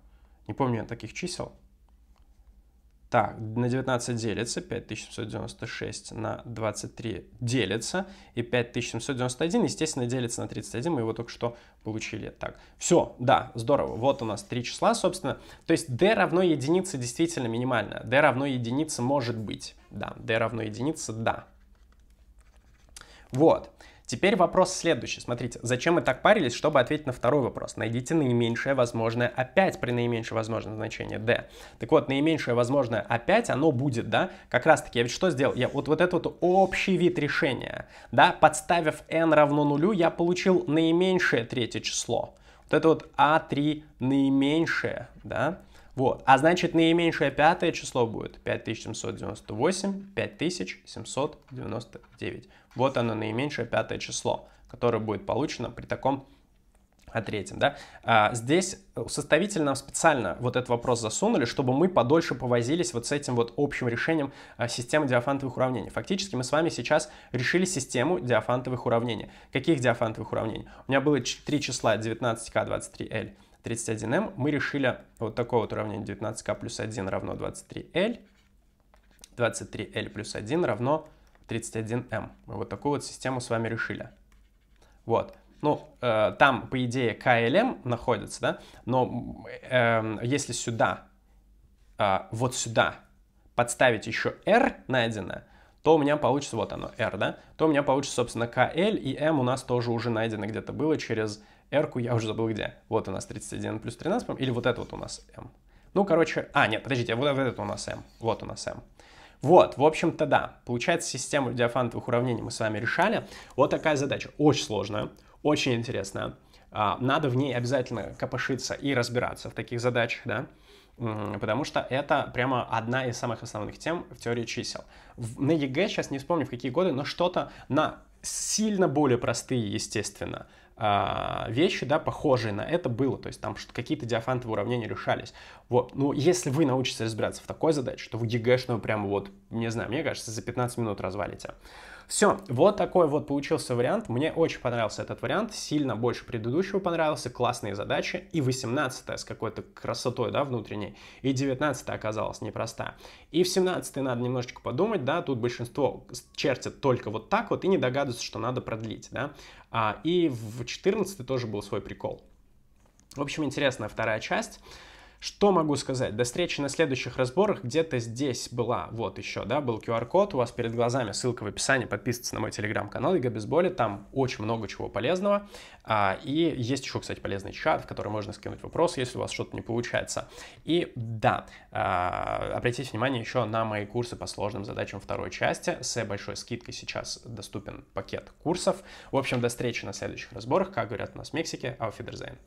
не помню таких чисел. Так, на 19 делится, 5796 на 23 делится, и 5791, естественно, делится на 31, мы его только что получили. Так, все, да, здорово, вот у нас три числа, собственно. То есть d равно единице действительно минимальное, d равно единице может быть, да, d равно единице, да. Вот. Теперь вопрос следующий. Смотрите, зачем мы так парились, чтобы ответить на второй вопрос? Найдите наименьшее возможное опять при наименьшее возможное значение d. Так вот, наименьшее возможное опять, оно будет, да, как раз таки, я ведь что сделал? Я вот, вот этот вот общий вид решения, да, подставив n равно нулю, я получил наименьшее третье число. Вот это вот a3 наименьшее, да, вот. А значит, наименьшее пятое число будет 5798, 5799. Вот оно, наименьшее пятое число, которое будет получено при таком о да. А, здесь составитель нам специально вот этот вопрос засунули, чтобы мы подольше повозились вот с этим вот общим решением а, системы диафантовых уравнений. Фактически мы с вами сейчас решили систему диафантовых уравнений. Каких диафантовых уравнений? У меня было три числа 19k, 23l. 31m, мы решили вот такое вот уравнение 19k плюс 1 равно 23l, 23l плюс 1 равно 31m. Мы вот такую вот систему с вами решили. Вот. Ну, э, там, по идее, KLM находится, да, но э, если сюда, э, вот сюда подставить еще R найденное, то у меня получится, вот оно, R, да, то у меня получится, собственно, KL и M у нас тоже уже найдено где-то было через R-ку, я уже забыл где. Вот у нас 31 плюс 13, или вот это вот у нас M. Ну, короче, а, нет, подождите, вот, вот это у нас M, вот у нас M. Вот, в общем-то, да, получается, систему диофантовых уравнений мы с вами решали. Вот такая задача, очень сложная, очень интересная. А, надо в ней обязательно копошиться и разбираться в таких задачах, да, потому что это прямо одна из самых основных тем в теории чисел. На ЕГЭ, сейчас не вспомню в какие годы, но что-то, но сильно более простые, естественно, вещи, да, похожие на это было, то есть там какие-то диафантовые уравнения решались. Вот, ну, если вы научитесь разбираться в такой задаче, то вы ЕГЭшную прямо вот, не знаю, мне кажется, за 15 минут развалите. Все, вот такой вот получился вариант. Мне очень понравился этот вариант, сильно больше предыдущего понравился, классные задачи. И 18 с какой-то красотой, да, внутренней, и 19 оказалась непростая. И в 17 надо немножечко подумать, да, тут большинство чертят только вот так вот и не догадываются, что надо продлить, да. А, и в 14 тоже был свой прикол. В общем, интересная вторая часть. Что могу сказать? До встречи на следующих разборах. Где-то здесь была, вот еще, да, был QR-код у вас перед глазами, ссылка в описании, подписывайтесь на мой телеграм-канал Ига без боли, там очень много чего полезного. А, и есть еще, кстати, полезный чат, в который можно скинуть вопросы, если у вас что-то не получается. И да, а, обратите внимание еще на мои курсы по сложным задачам второй части. С большой скидкой сейчас доступен пакет курсов. В общем, до встречи на следующих разборах. Как говорят у нас в Мексике, Wiedersehen.